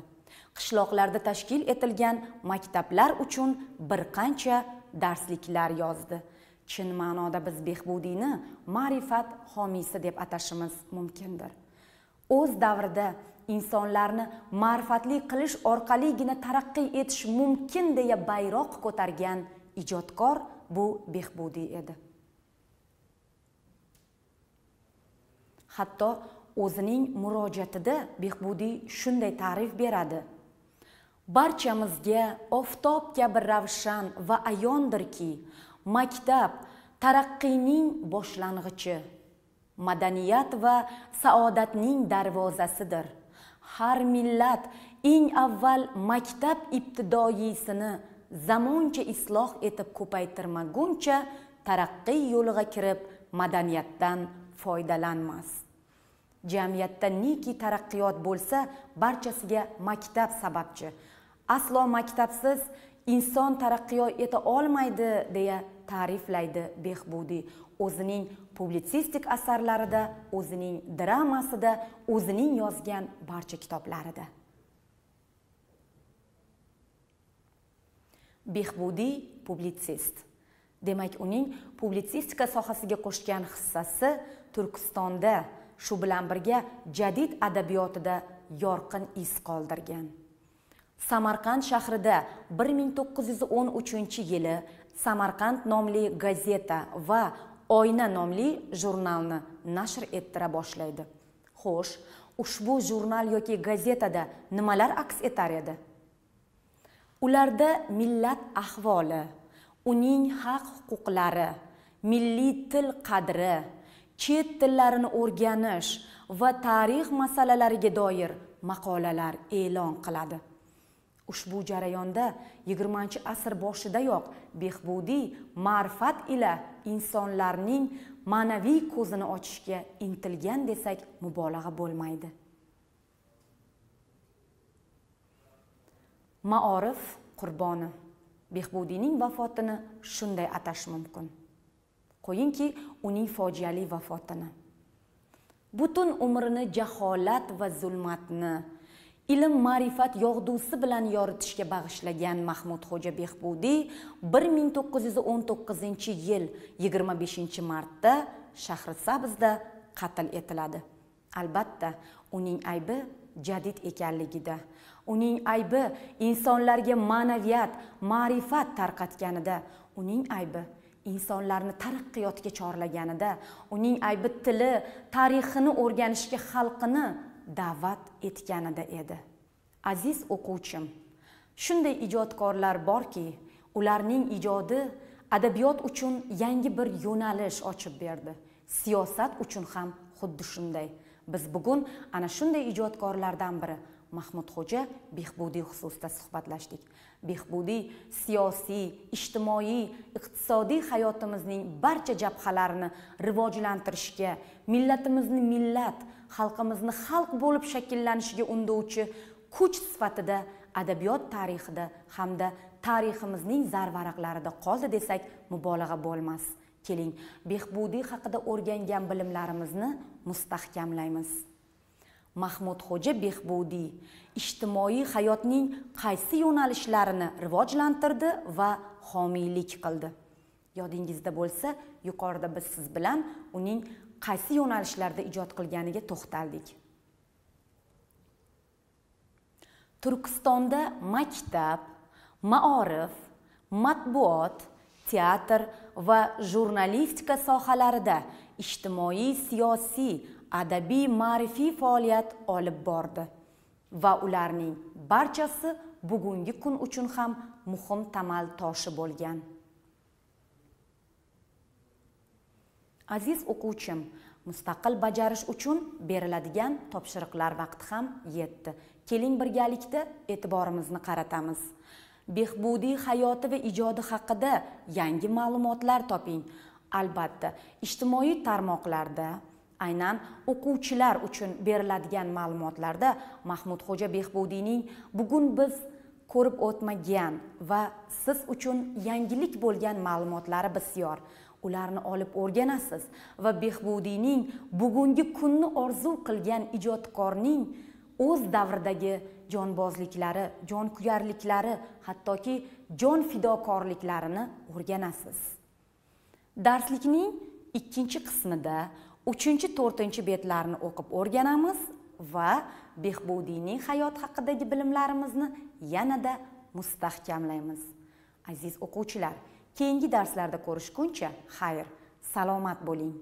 Qishloqlarda tashkil etilgan maktablar uchun bir qancha darsliklar yozdi. Chin ma'noda biz behbudiyni ma'rifat homiysi deb atashimiz mumkindir. O'z davrida insonlarni ma'rifatli qilish orqaligina taraqqiy etish mumkin deya bayroq ko'targan ijodkor bu behbudiy edi. Hatto o'zining murojaatida behbudiy shunday ta'rif beradi. Barchamizga oftob kabi ravshan va ayondirki maktab taraqqiyning boshlang'ichi madaniyat va saodatning darvozasidir. Har millat eng avval maktab ibtidoiyisini zamoncha isloh etib ko'paytirmaguncha taraqqiy yo'liga kirib madaniyatdan foydalanmas. Jamiyatda neki taraqqiyot bo'lsa barchasiga maktab sababchi. Aslo maktabsiz inson taraqqiyot eta olmaydi deya ta'riflaydi behbudiy. O'zining publitsistik asarlarida o'zining dramasida o'zining yozgan barcha kitoblarida. Behbudiy publitsist. Demak uning publitsistika sohasiga qo'shgan hissasi turkistonda shu bilan birga jadid adabiyotida yorqin iz qoldirgan. Samarqand shahrida 1913 yili samarqand nomli gazeta va oyna nomli jurnalni nashr ettira boshlaydi. Xo'sh ushbu jurnal yoki gazetada nimalar aks etar edi? Ularda millat ahvoli uning haq huquqlari milliy til qadri chet tillarini o'rganish va tarix masalalariga doir maqolalar e'lon qiladi. Ushbu jarayonda 20 asr boshidayoq behbudiy ma'rifat ila insonlarning ma'naviy ko'zini ochishga intilgan desak mubolag'a bo'lmaydi. Maorif qurboni. Behbudiyning vafotini shunday atash mumkin. Qo'yingki uning fojiali vafotini. Butun umrini jaholat va zulmatni ilm ma'rifat yog'dusi bilan yoritishga bag'ishlagan mahmud xo'ja behbudiy bir ming to'qqiz yuz o'n to'qqizinchi yil yigirma beshinchi martda shahrisabzda qatl etiladi. Albatta uning aybi jadid ekanligida uning aybi insonlarga ma'naviyat ma'rifat tarqatganida uning aybi insonlarni taraqqiyotga chorlaganida uning aybi tili tarixini o'rganishga xalqini da'vat etganida edi. Aziz o'quvchim shunday ijodkorlar borki ularning ijodi adabiyot uchun yangi bir yo'nalish ochib berdi. Siyosat uchun ham xuddi shunday. Biz bugun ana shunday ijodkorlardan biri mahmudxo'ja behbudiy xususida suhbatlashdik. Behbudiy siyosiy ijtimoiy iqtisodiy hayotimizning barcha jabhalarini rivojlantirishga millatimizni millat xalqimizni xalq bo'lib shakllanishiga undovchi kuch sifatida adabiyot tarixida hamda tariximizning zarvaraqlarida qoldi desak mubolag'a bo'lmas. Keling behbudiy haqida o'rgangan bilimlarimizni mustahkamlaymiz. Mahmudxo'ja behbudiy ijtimoiy hayotning qaysi yo'nalishlarini rivojlantirdi va homiylik qildi? Yodingizda bo'lsa yuqorida biz siz bilan uning qaysi yo'nalishlarda ijod qilganiga to'xtaldik. Turkistonda maktab maorif matbuot teatr va jurnalistika sohalarida ijtimoiy siyosiy adabiy ma'rifiy faoliyat olib bordi va ularning barchasi bugungi kun uchun ham muhim tamal toshi bo'lgan. Aziz o'quvchim mustaqil bajarish uchun beriladigan topshiriqlar vaqti ham yetdi. Keling birgalikda e'tiborimizni qaratamiz. Behbudiy hayoti va ijodi haqida yangi ma'lumotlar toping. Albatta ijtimoiy tarmoqlarda aynan o'quvchilar uchun beriladigan ma'lumotlarda mahmudxo'ja behbudiyning bugun biz ko'rib o'tmagan va siz uchun yangilik bo'lgan ma'lumotlari bisyor ularni olib o'rganasiz va behbudiyning bugungi kunni orzu qilgan ijodkorning o'z davridagi jonbozliklari jonkuyarliklari hattoki jon fidokorliklarini o'rganasiz. Darslikning ikkinchi qismida uchinchi to'rtinchi betlarni o'qib o'rganamiz va behbudiyning hayot haqidagi bilimlarimizni yanada mustahkamlaymiz. Aziz o'quvchilar keyingi darslarda ko'rishguncha xayr salomat bo'ling.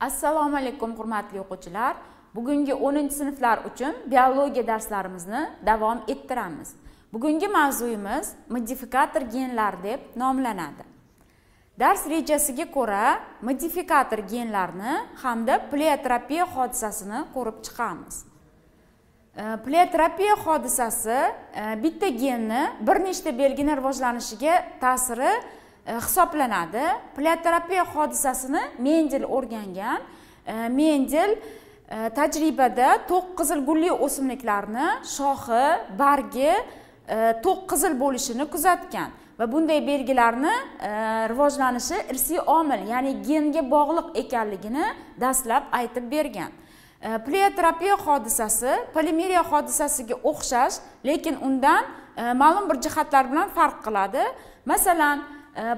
Assalomu alaykum hurmatli o'quvchilar. Bugungi 10 sinflar uchun biologiya darslarimizni davom ettiramiz. Bugungi mavzuyimiz modifikator genlar deb nomlanadi. Dars rejasiga ko'ra modifikator genlarni hamda pleiotropiya hodisasini ko'rib chiqamiz. Pleoterapiya hodisasi bitta genni bir nechta belgini rivojlanishiga ta'siri hisoblanadi pleoterapiya hodisasini mendel o'rgangan mendel tajribada to'q qizil gulli o'simliklarni shoxi bargi to'q qizil bo'lishini kuzatgan va bunday belgilarni rivojlanishi irsiy omil ya'ni genga bog'liq ekanligini dastlab aytib bergan e, hodisasi polimeriya hodisasiga o'xshash lekin undan ma'lum bir jihatlar bilan farq qiladi masalan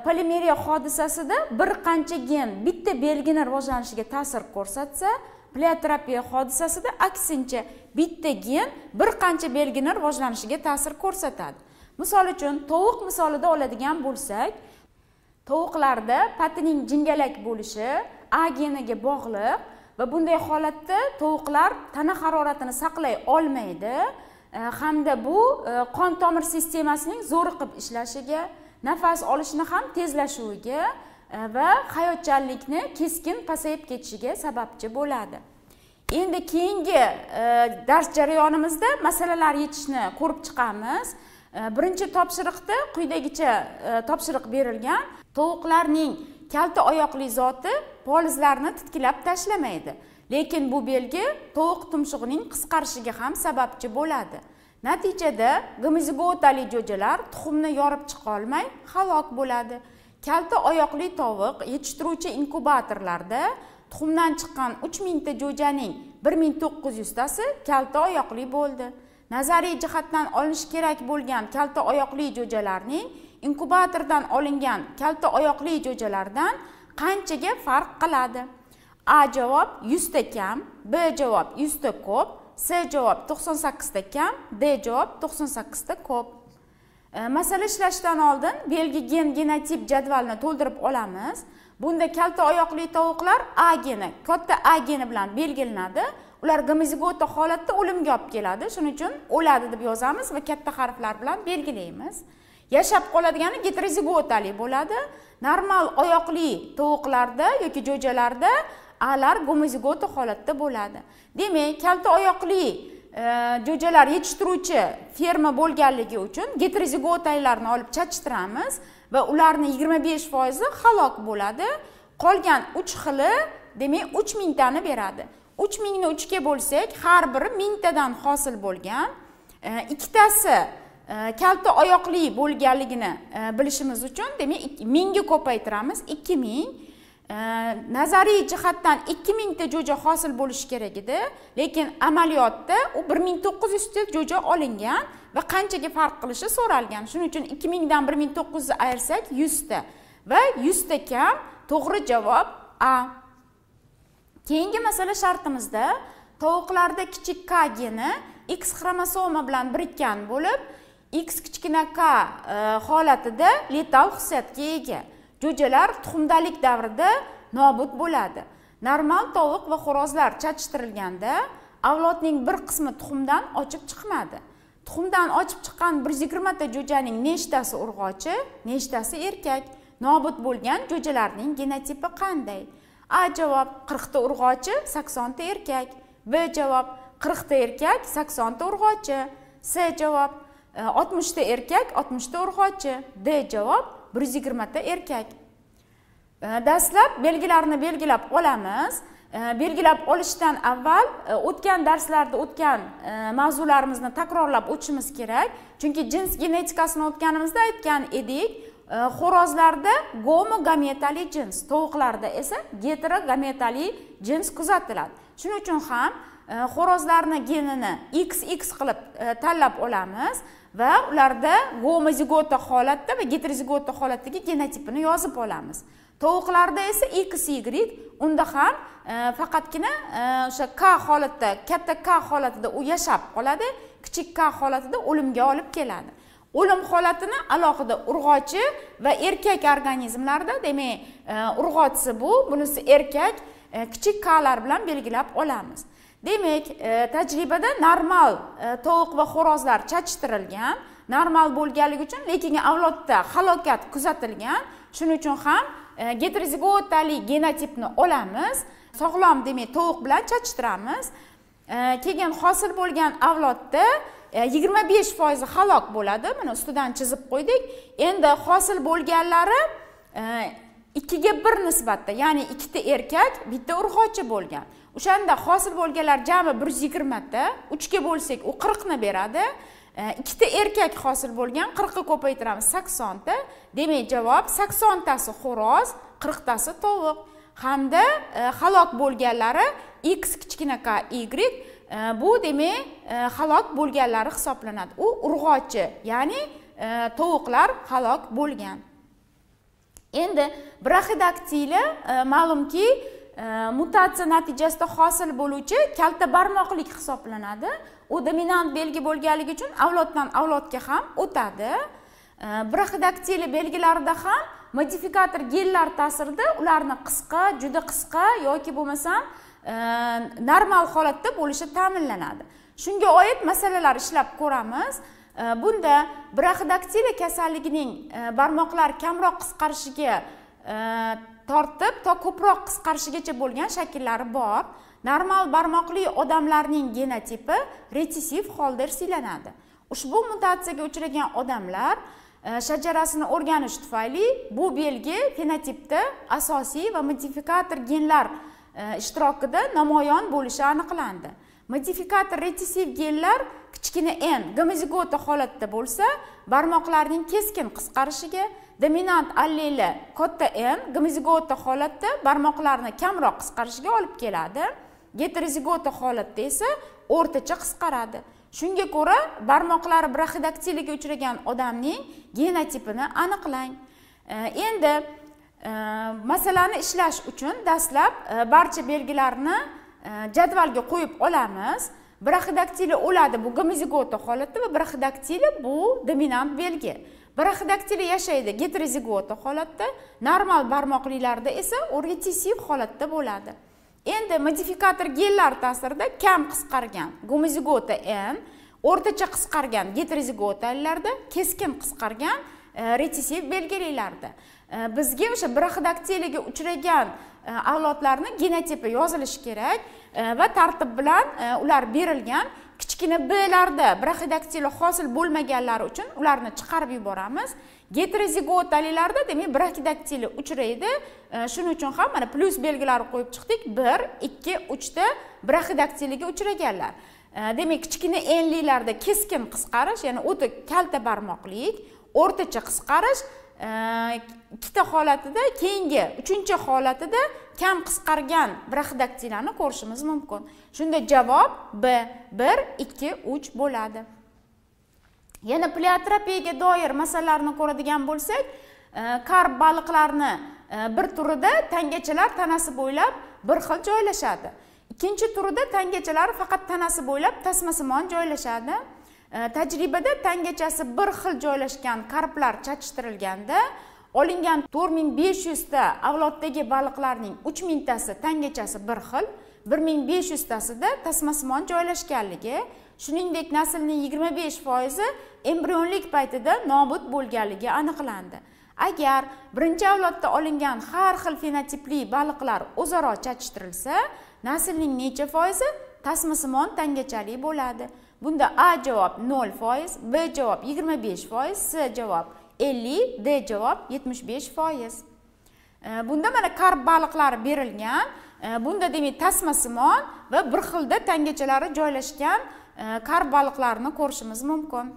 polimeriya hodisasida bir qancha gen bitta belgini rivojlanishiga ta'sir ko'rsatsa pleoterapiya hodisasida aksincha bitta gen bir qancha belgini rivojlanishiga ta'sir ko'rsatadi misol uchun tovuq misolida oladigan bo'lsak tovuqlarda patining jingalak bo'lishi a geniga bog'liq va bunday holatda tovuqlar tana haroratini saqlay olmaydi. E, hamda bu e, qon tomir sistemasining zo'riqib ishlashiga nafas olishni ham tezlashuviga e, va hayotchanlikni keskin pasayib ketishiga sababchi bo'ladi. Endi keyingi dars jarayonimizda masalalar yechishni ko'rib chiqamiz. Birinchi topshiriqda quyidagicha topshiriq berilgan. Tovuqlarning kalta oyoqli zoti polizlarni titkilab tashlamaydi. Lekin bu belgi tovuq tumshug'ining qisqarishiga ham sababchi bo'ladi. Natijada gomozigotali jo'jalar tuxumni yorib chiqolmay halok bo'ladi. Kalta oyoqli tovuq yetishtiruvchi inkubatorlarda tuxumdan chiqqan uch mingta jo'janing bir ming to'qqiz yuztasi kalta oyoqli bo'ldi. Nazariy jihatdan olinishi kerak bo'lgan kalta oyoqli jo'jalarning inkubatordan olingan kalta oyoqli jo'jalardan qanchaga farq qiladi? A javob yuzta kam b javob yuzta ko'p c javob to'qson sakkizta kam d javob to'qson sakkizta ko'p. E, masala ishlashdan oldin belgi gen genotip jadvalini to'ldirib olamiz. Bunda kalta oyoqli tovuqlar a geni katta a geni bilan belgilanadi. Ular gomozigota holatda o'limga olib keladi. Shuning uchun o'ladi deb yozamiz va katta harflar bilan belgilaymiz. Yashab qoladigani geterozigotali bo'ladi. Normal oyoqli tovuqlarda yoki jo'jalarda alar gomozigota holatda bo'ladi. Demak kalta oyoqli e, jo'jalar yetishtiruvchi ferma bo'lganligi uchun geterozigotalilarni olib chachtiramiz va ularni yigirma besh foizi halok bo'ladi. Qolgan uch xili demak uch mingtani beradi. Uch mingni uchga bo'lsak har biri mingtadan hosil bo'lgan. E, ikkitasi kalta oyoqli bo'lganligini e, bilishimiz uchun demak mingga ko'paytiramiz. Ikki ming e, nazariy jihatdan ikki mingta jo'ja hosil bo'lishi kerak edi. Lekin amaliyotda u bir ming to'qqiz yuzta jo'ja olingan va qanchaga farq qilishi so'ralgan. Shuning uchun ikki mingdan bir ming to'qqiz yuzni ayirsak yuzta va yuzta kam to'g'ri javob a. Keyingi masala shartimizda tovuqlarda kichik k geni x xromosoma bilan birikkan bo'lib x kichkina k e, holatida letal xususiyatga ega. Jo'jalar tuxumdalik davrida nobud bo'ladi. Normal tovuq va xo'rozlar chatishtirilganda avlodning bir qismi tuxumdan ochib chiqmadi. Tuxumdan ochib chiqqan bir yuz yigirmata jo'janing nechtasi urg'ochi nechtasi erkak. Nobud bo'lgan jo'jalarning genotipi qanday? A javob qirqta urg'ochi saksonta erkak. B javob qirqta erkak saksonta urg'ochi. C javob oltmishta erkak oltmishta urg'ochi. D javob bir yuz yigirmata erkak. E, dastlab belgilarni belgilab olamiz. E, belgilab olishdan avval e, o'tgan darslarda o'tgan mavzularimizni takrorlab o'tishimiz kerak. Chunki jins genetikasini o'tganimizda aytgan edik xo'rozlarda gomogametali jins tovuqlarda esa heterogametali jins kuzatiladi. Shuning uchun ham xo'rozlarni genini xx qilib tanlab olamiz. Va ularda gomozigota holatda va geterozigota holatdagi genotipini yozib olamiz. Tovuqlarda esa x y unda ham e, faqatgina e, o'sha k holatda katta k holatida u yashab qoladi kichik k holatida o'limga olib keladi. O'lim holatini alohida urg'ochi va erkak organizmlarda demak e, urg'ochisi bu bunisi erkak e, kichik klar bilan belgilab olamiz. Demak e, tajribada normal e, tovuq va xo'rozlar chachishtirilgan normal bo'lganligi uchun lekin avlodda halokat kuzatilgan. Shuning uchun ham e, genotipni olamiz. Sog'lom demak tovuq bilan chachishtiramiz e, keyin hosil bo'lgan avlodda e, yigirma besh foizi halok bo'ladi. Mana ustidan chizib qo'ydik. Endi hosil bo'lganlari e, ikkiga bir nisbatda ya'ni ikkita erkak bitta urg'ochi bo'lgan. O'shanda hosil bo'lganlar jami bir yuz yigirmata uchga bo'lsak u qirqni beradi. E, ikkita erkak hosil bo'lgan qirqqa ko'paytiramiz saksonta. Demak javob saksontasi xo'roz qirqtasi tovuq. Hamda e, halok bo'lganlari x kichkina k y. E, bu demak halok bo'lganlari hisoblanadi. U urg'ochi ya'ni tovuqlar halok bo'lgan. Endi braxidaktili ma'lumki Э, mutatsiya natijasida hosil bo'luvchi kalta barmoqlik hisoblanadi. U dominant belgi bo'lganligi uchun avloddan avlodga ham o'tadi. Э, Braxidaktili belgilarida ham modifikator genlar ta'sirida ularni qisqa juda qisqa yoki bo'lmasam э, normal holatda bo'lishi ta'minlanadi. Shunga oid masalalar ishlab ko'ramiz. Bunda braxidaktiliya kasalligining barmoqlar kamroq qisqarishiga tortib to ko'proq qisqarishigacha bo'lgan shakllari bor. Normal barmoqli odamlarning genotipi retsessiv holda irsiylanadi ushbu mutatsiyaga uchragan odamlar e, shajarasini o'rganish tufayli bu belgi fenotipda asosiy va modifikator genlar e, ishtirokida namoyon bo'lishi aniqlandi. Modifikator retsessiv genlar kichkina n gomozigota holatda bo'lsa barmoqlarning keskin qisqarishiga dominant alleli katta n gomozigota holatda barmoqlarni kamroq qisqarishiga olib keladi. Geterozigota holatda esa o'rtacha qisqaradi. Shunga ko'ra barmoqlari braxidaktiliga uchragan odamning genotipini aniqlang. Endi masalani ishlash uchun dastlab barcha belgilarni jadvalga qo'yib olamiz. Braxidaktili o'ladi bu gomozigota holatda va braxidaktili bu dominant belgi. Braxidaktili yashaydi geterozigota holatda normal barmoqlilarda esa orgetisiv holatda bo'ladi. Endi modifikator genlar ta'sirida kam qisqargan gomozigota n o'rtacha qisqargan geterozigotalarda keskin qisqargan e, belgiliklarda. E, bizga o'sha braxidaktiliga uchragan e, avlodlarni genotipi yozilishi kerak e, va tartib bilan ular berilgan kichkina blarda larda hosil bo'lmaganlari uchun ularni chiqarib yuboramiz. Geterozigotalilarda demak braxidaktili uchraydi. Shuning uchun ham mana plyus belgilari qo'yib chiqdik. Bir ikki uchta braxidaktiliga uchraganlar. Demak kichkina enliklarda keskin qisqarish ya'ni o'ta kalta barmoqlik o'rtacha qisqarish ikkita holatida keyingi uchinchi holatida kam qisqargan braxidaktilani ko'rishimiz mumkin. Shunda javob b bir ikki uch bo'ladi. Yana pleotropiyaga doir masalalarni ko'radigan bo'lsak e, karb baliqlarni e, bir turida tangachalar tanasi bo'ylab bir xil joylashadi. Ikkinchi turida tangachalar faqat tanasi bo'ylab tasmasimon joylashadi. E, tajribada tangachasi bir xil joylashgan karplar chachishtirilganda olingan to'rt ming besh yuzta avloddagi baliqlarning uch mingtasi tangachasi bir xil bir ming besh yuztasida tasmasimon joylashganligi shuningdek naslning yigirma besh foizi embrionlik paytida nobud bo'lganligi aniqlandi. Agar birinchi avlodda olingan har xil fenotipli baliqlar o'zaro chachishtirilsa naslning necha foizi tasmasimon tangachali bo'ladi. Bunda a javob 0 foiz b javob yigirma besh foiz c javob ellik d javob yetmish besh foiz. Bunda mana karb baliqlari berilgan. Bunda demak tasmasimon va bir xilda tangachalari joylashgan karb baliqlarini ko'rishimiz mumkin.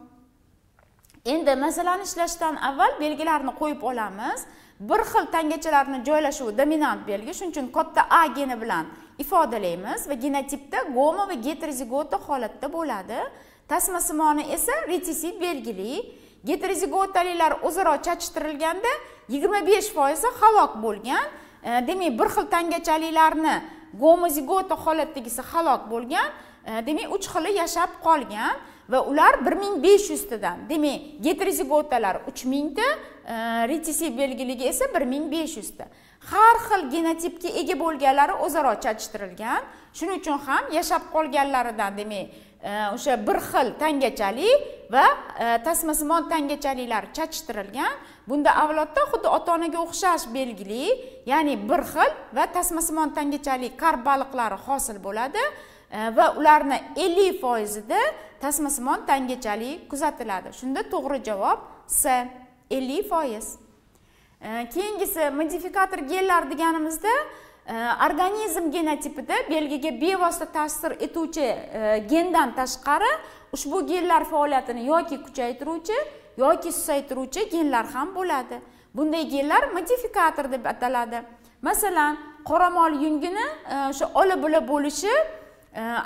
Endi masalani ishlashdan avval belgilarni qo'yib olamiz. Bir xil tangachalarni joylashuvi dominant belgi. Shuning uchun katta a geni bilan ifodalaymiz va genotipda gomo va heterozigota holatda bo'ladi. Tasmasimoni esa retsessiv belgili. Geterozigotaliklar o'zaro chachishtirilganda yigirma besh foizi halok bo'lgan e, demak bir xil tangachaliklarni gomozigota holatdagisi halok bo'lgan e, demak uch xili yashab qolgan va ular bir ming besh yuztadan demak geterozigotalar uch mingta e, retsessiv belgiligi esa bir ming besh yuzta. Har xil genotipga ega bo'lganlari o'zaro chachishtirilgan shuning uchun ham yashab qolganlaridan demak o'sha bir xil tangachali va e, tasmasimon tangachaliklar chachishtirilgan bunda avlodda xuddi ota onaga o'xshash belgili ya'ni bir xil va tasmasimon tangachali karb baliqlari hosil bo'ladi. Va ularni ellik foizida tasmasimon tangachalik kuzatiladi. Shunda to'g'ri javob s ellik foiz. Keyingisi modifikator genlar deganimizda organizm genotipida belgiga bevosita ta'sir etuvchi gendan tashqari ushbu genlar faoliyatini yoki kuchaytiruvchi yoki susaytiruvchi genlar ham bo'ladi bunday genlar modifikator deb ataladi masalan qoramol yungini o'sha ola bula bo'lishi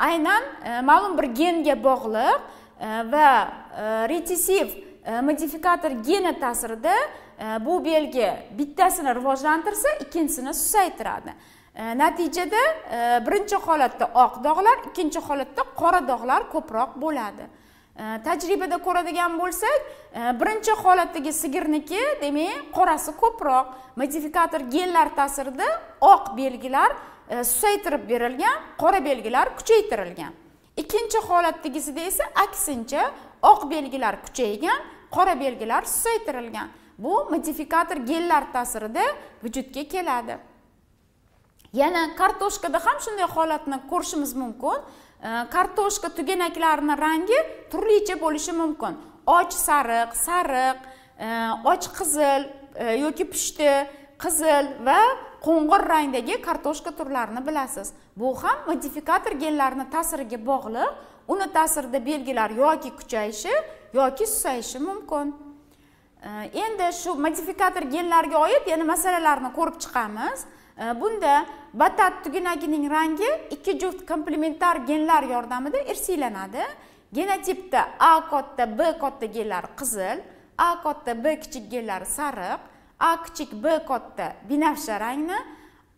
aynan ma'lum bir genga bog'liq va retesiv modifikator geni ta'sirida bu belgi bittasini rivojlantirsa ikkinchisini susaytiradi E, natijada e, birinchi holatda oq dog'lar ikkinchi holatda qora dog'lar ko'proq bo'ladi. E, tajribada ko'radigan bo'lsak birinchi holatdagi sigirniki demak qorasi ko'proq. Modifikator genlar ta'sirida oq belgilar susaytirib berilgan qora belgilar kuchaytirilgan. Ikkinchi holatdagisida esa aksincha oq belgilar kuchaygan qora belgilar susaytirilgan. Bu modifikator genlar ta'sirida vujudga keladi. Yana kartoshkada ham shunday holatni ko'rishimiz mumkin. Kartoshka tuganaklarini rangi turlicha bo'lishi mumkin. Och sariq sariq och qizil e, yoki pushti qizil va qo'ng'ir rangdagi kartoshka turlarini bilasiz. Bu ham modifikator genlarni ta'siriga bog'liq. Uni ta'sirida belgilar yoki kuchayishi yoki susayishi mumkin. Endi shu modifikator genlarga oid yana masalalarni ko'rib chiqamiz. Bunda batat tugunagining rangi ikki juft komplementar genlar yordamida irsiylanadi genotipda a katta b katta genlari qizil a katta b kichik genlari sariq a kichik b katta binafsha rangni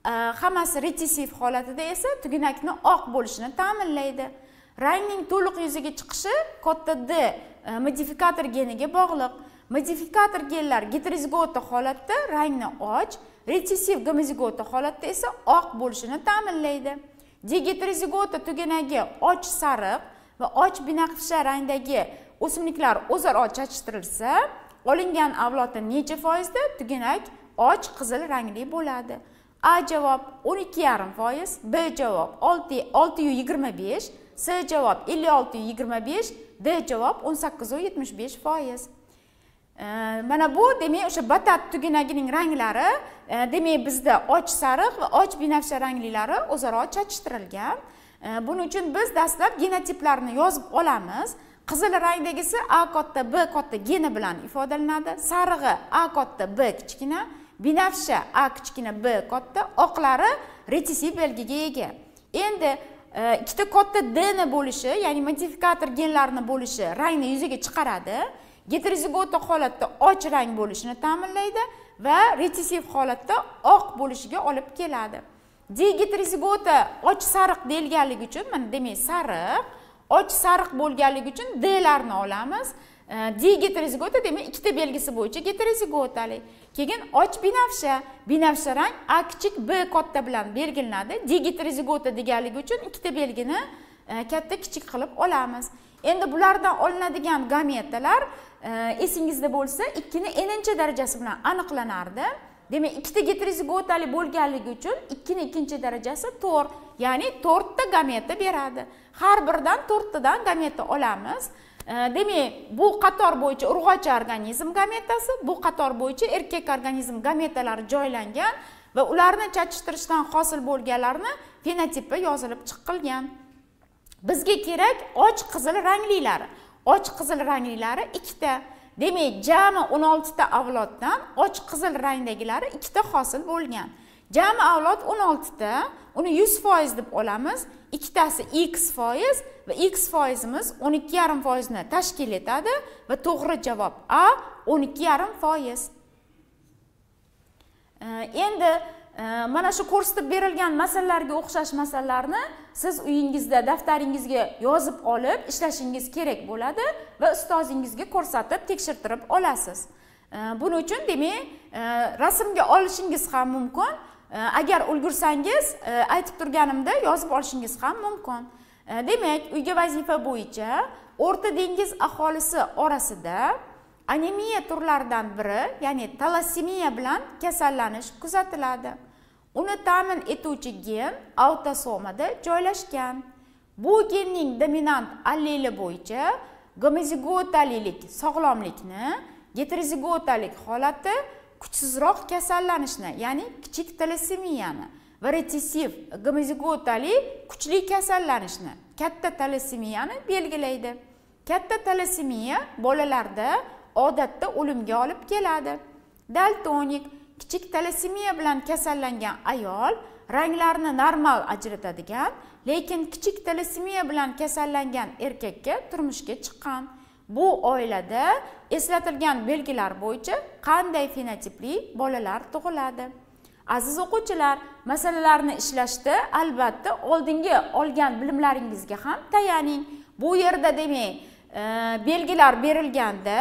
e, hammasi retsessiv holatida esa tugunakni oq bo'lishini ta'minlaydi. Rangning to'liq yuzaga chiqishi katta d e, modifikator geniga bog'liq. Modifikator genlar geterozigota holatda rangni och retsessiv gomozigota holatda esa oq bo'lishini ta'minlaydi. Digeterozigota tuganagi och sariq va och binafsha rangdagi o'simliklar o'zaro chachishtirilsa olingan avlodda necha foizda tuganak och qizil rangli bo'ladi? A javob o'n ikki yarim foiz b javob olti oltiyu yigirma besh s javob ellik oltiyu yigirma besh d javob o'n sakkizu yetmish besh foiz. Mana bu demak o'sha batat tuganagining ranglari Э, demak bizda och sariq va och binafsha ranglilari o'zaro chachishtirilgan э, buning uchun biz dastlab genotiplarni yozib olamiz. Qizil rangdagisi a katta b katta geni bilan ifodalanadi. Sarig'i a katta b kichkina. Binafsha a kichkina b katta. Oqlari retsessiv belgiga ega. Endi e, ikkita katta dni bo'lishi ya'ni modifikator genlarni bo'lishi rangni yuzaga chiqaradi. Geterozigota holatda och rang bo'lishini ta'minlaydi. Va retsessiv holatda oq bo'lishiga olib keladi. Digeterozigota och sariq deyilganligi uchun mana demak sariq och sariq bo'lganligi uchun dlarni olamiz. E, Digeterozigota demak ikkita belgisi bo'yicha geterozigotalik keyin och binafsha. Binafsha rang a kichik b katta bilan belgilanadi. Digeterozigota deganligi uchun ikkita belgini e, katta kichik qilib olamiz. Endi bulardan olinadigan gametalar esingizda bo'lsa ikkini n'inchi darajasi bilan aniqlanardi. Demak ikkita geterozigotali bo'lganligi uchun ikkini ikkinchi darajasi to'rt ya'ni to'rtta gameta beradi. Har biridan to'rttadan gameta olamiz. Demak bu qator bo'yicha urg'ochi organizm gametasi bu qator bo'yicha erkak organizm gametalari joylangan va ularni chachishtirishdan hosil bo'lganlarni fenotipi yozilib chiqilgan. Bizga kerak och qizil ranglilari. Och qizil ranglilari ikkita. Demak jami o'n oltita avloddan och qizil rangdagilari ikkita hosil bo'lgan. Jami avlod o'n oltita uni yuz foiz deb olamiz. Ikkitasi x foiz va x foizimiz o'n ikki yarim foizni tashkil etadi va to'g'ri javob a o'n ikki yarim foiz. Endi mana shu ko'rsatib berilgan masalalarga o'xshash masalalarni siz uyingizda daftaringizga yozib olib ishlashingiz kerak bo'ladi va ustozingizga ko'rsatib tekshirtirib olasiz. Buning uchun demak e, rasmga olishingiz ham mumkin. Agar ulgursangiz e, aytib turganimda yozib olishingiz ham mumkin. Demak uyga vazifa bo'yicha o'rta dengiz aholisi orasida anemiya turlaridan biri ya'ni talassemiya bilan kasallanish kuzatiladi. Uni ta'min etuvchi gen autosomada joylashgan. Bu genning dominant alleli bo'yicha gomozigotalilik sog'lomlikni geterozigotalik holati kuchsizroq kasallanishni ya'ni kichik talassemiyani va retsessiv gomozigotali kuchli kasallanishni katta talassemiyani belgilaydi. Katta talassemiya bolalarda odatda o'limga olib keladi. Daltonik kichik talasemiya bilan kasallangan ayol ranglarni normal ajratadigan lekin kichik talasemiya bilan kasallangan erkakka turmushga chiqqan. Bu oilada eslatilgan belgilar bo'yicha qanday fenotipli bolalar tug'iladi? Aziz o'quvchilar masalalarni ishlashda albatta oldingi olgan bilimlaringizga ham tayaning. Bu yerda demak e, belgilar berilganda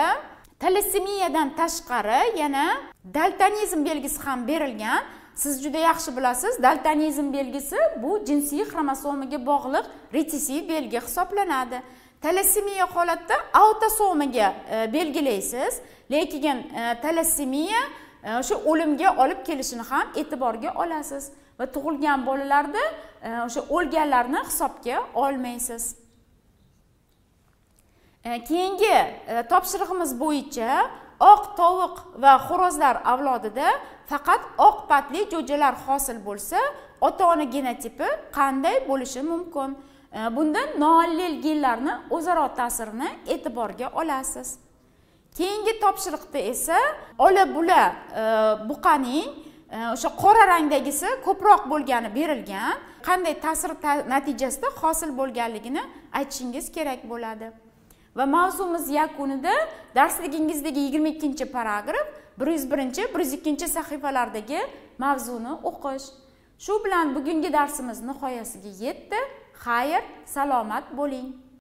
talassemiyadan tashqari yana daltonizm belgisi ham berilgan. Siz juda yaxshi bilasiz daltonizm belgisi bu jinsiy xromosomaga bog'liq retsessiv belgi hisoblanadi. Talassemiya holatda autosomaga e, belgilaysiz lekin e, talassemiya e, o'sha o'limga olib kelishini ham e'tiborga olasiz va tug'ilgan bolalarda e, o'sha o'lganlarni hisobga olmaysiz. Э, keyingi э, topshirig'imiz bo'yicha oq tovuq va xo'rozlar avlodida faqat oq patli jo'jalar hosil bo'lsa ota ona genotipi qanday bo'lishi mumkin? Э, Bunda noallel genlarni o'zaro ta'sirini e'tiborga olasiz. Keyingi topshiriqda esa ola bula buqaning o'sha qora rangdagisi ko'proq bo'lgani berilgan. Qanday ta'sir natijasida hosil bo'lganligini aytishingiz kerak bo'ladi. Va mavzumiz yakunida darsligingizdagi yigirma ikkinchi paragraf bir yuz birinchi bir yuz ikkinchi sahifalardagi mavzuni o'qish. Shu bilan bugungi darsimiz nihoyasiga yetdi. Xayr salomat bo'ling.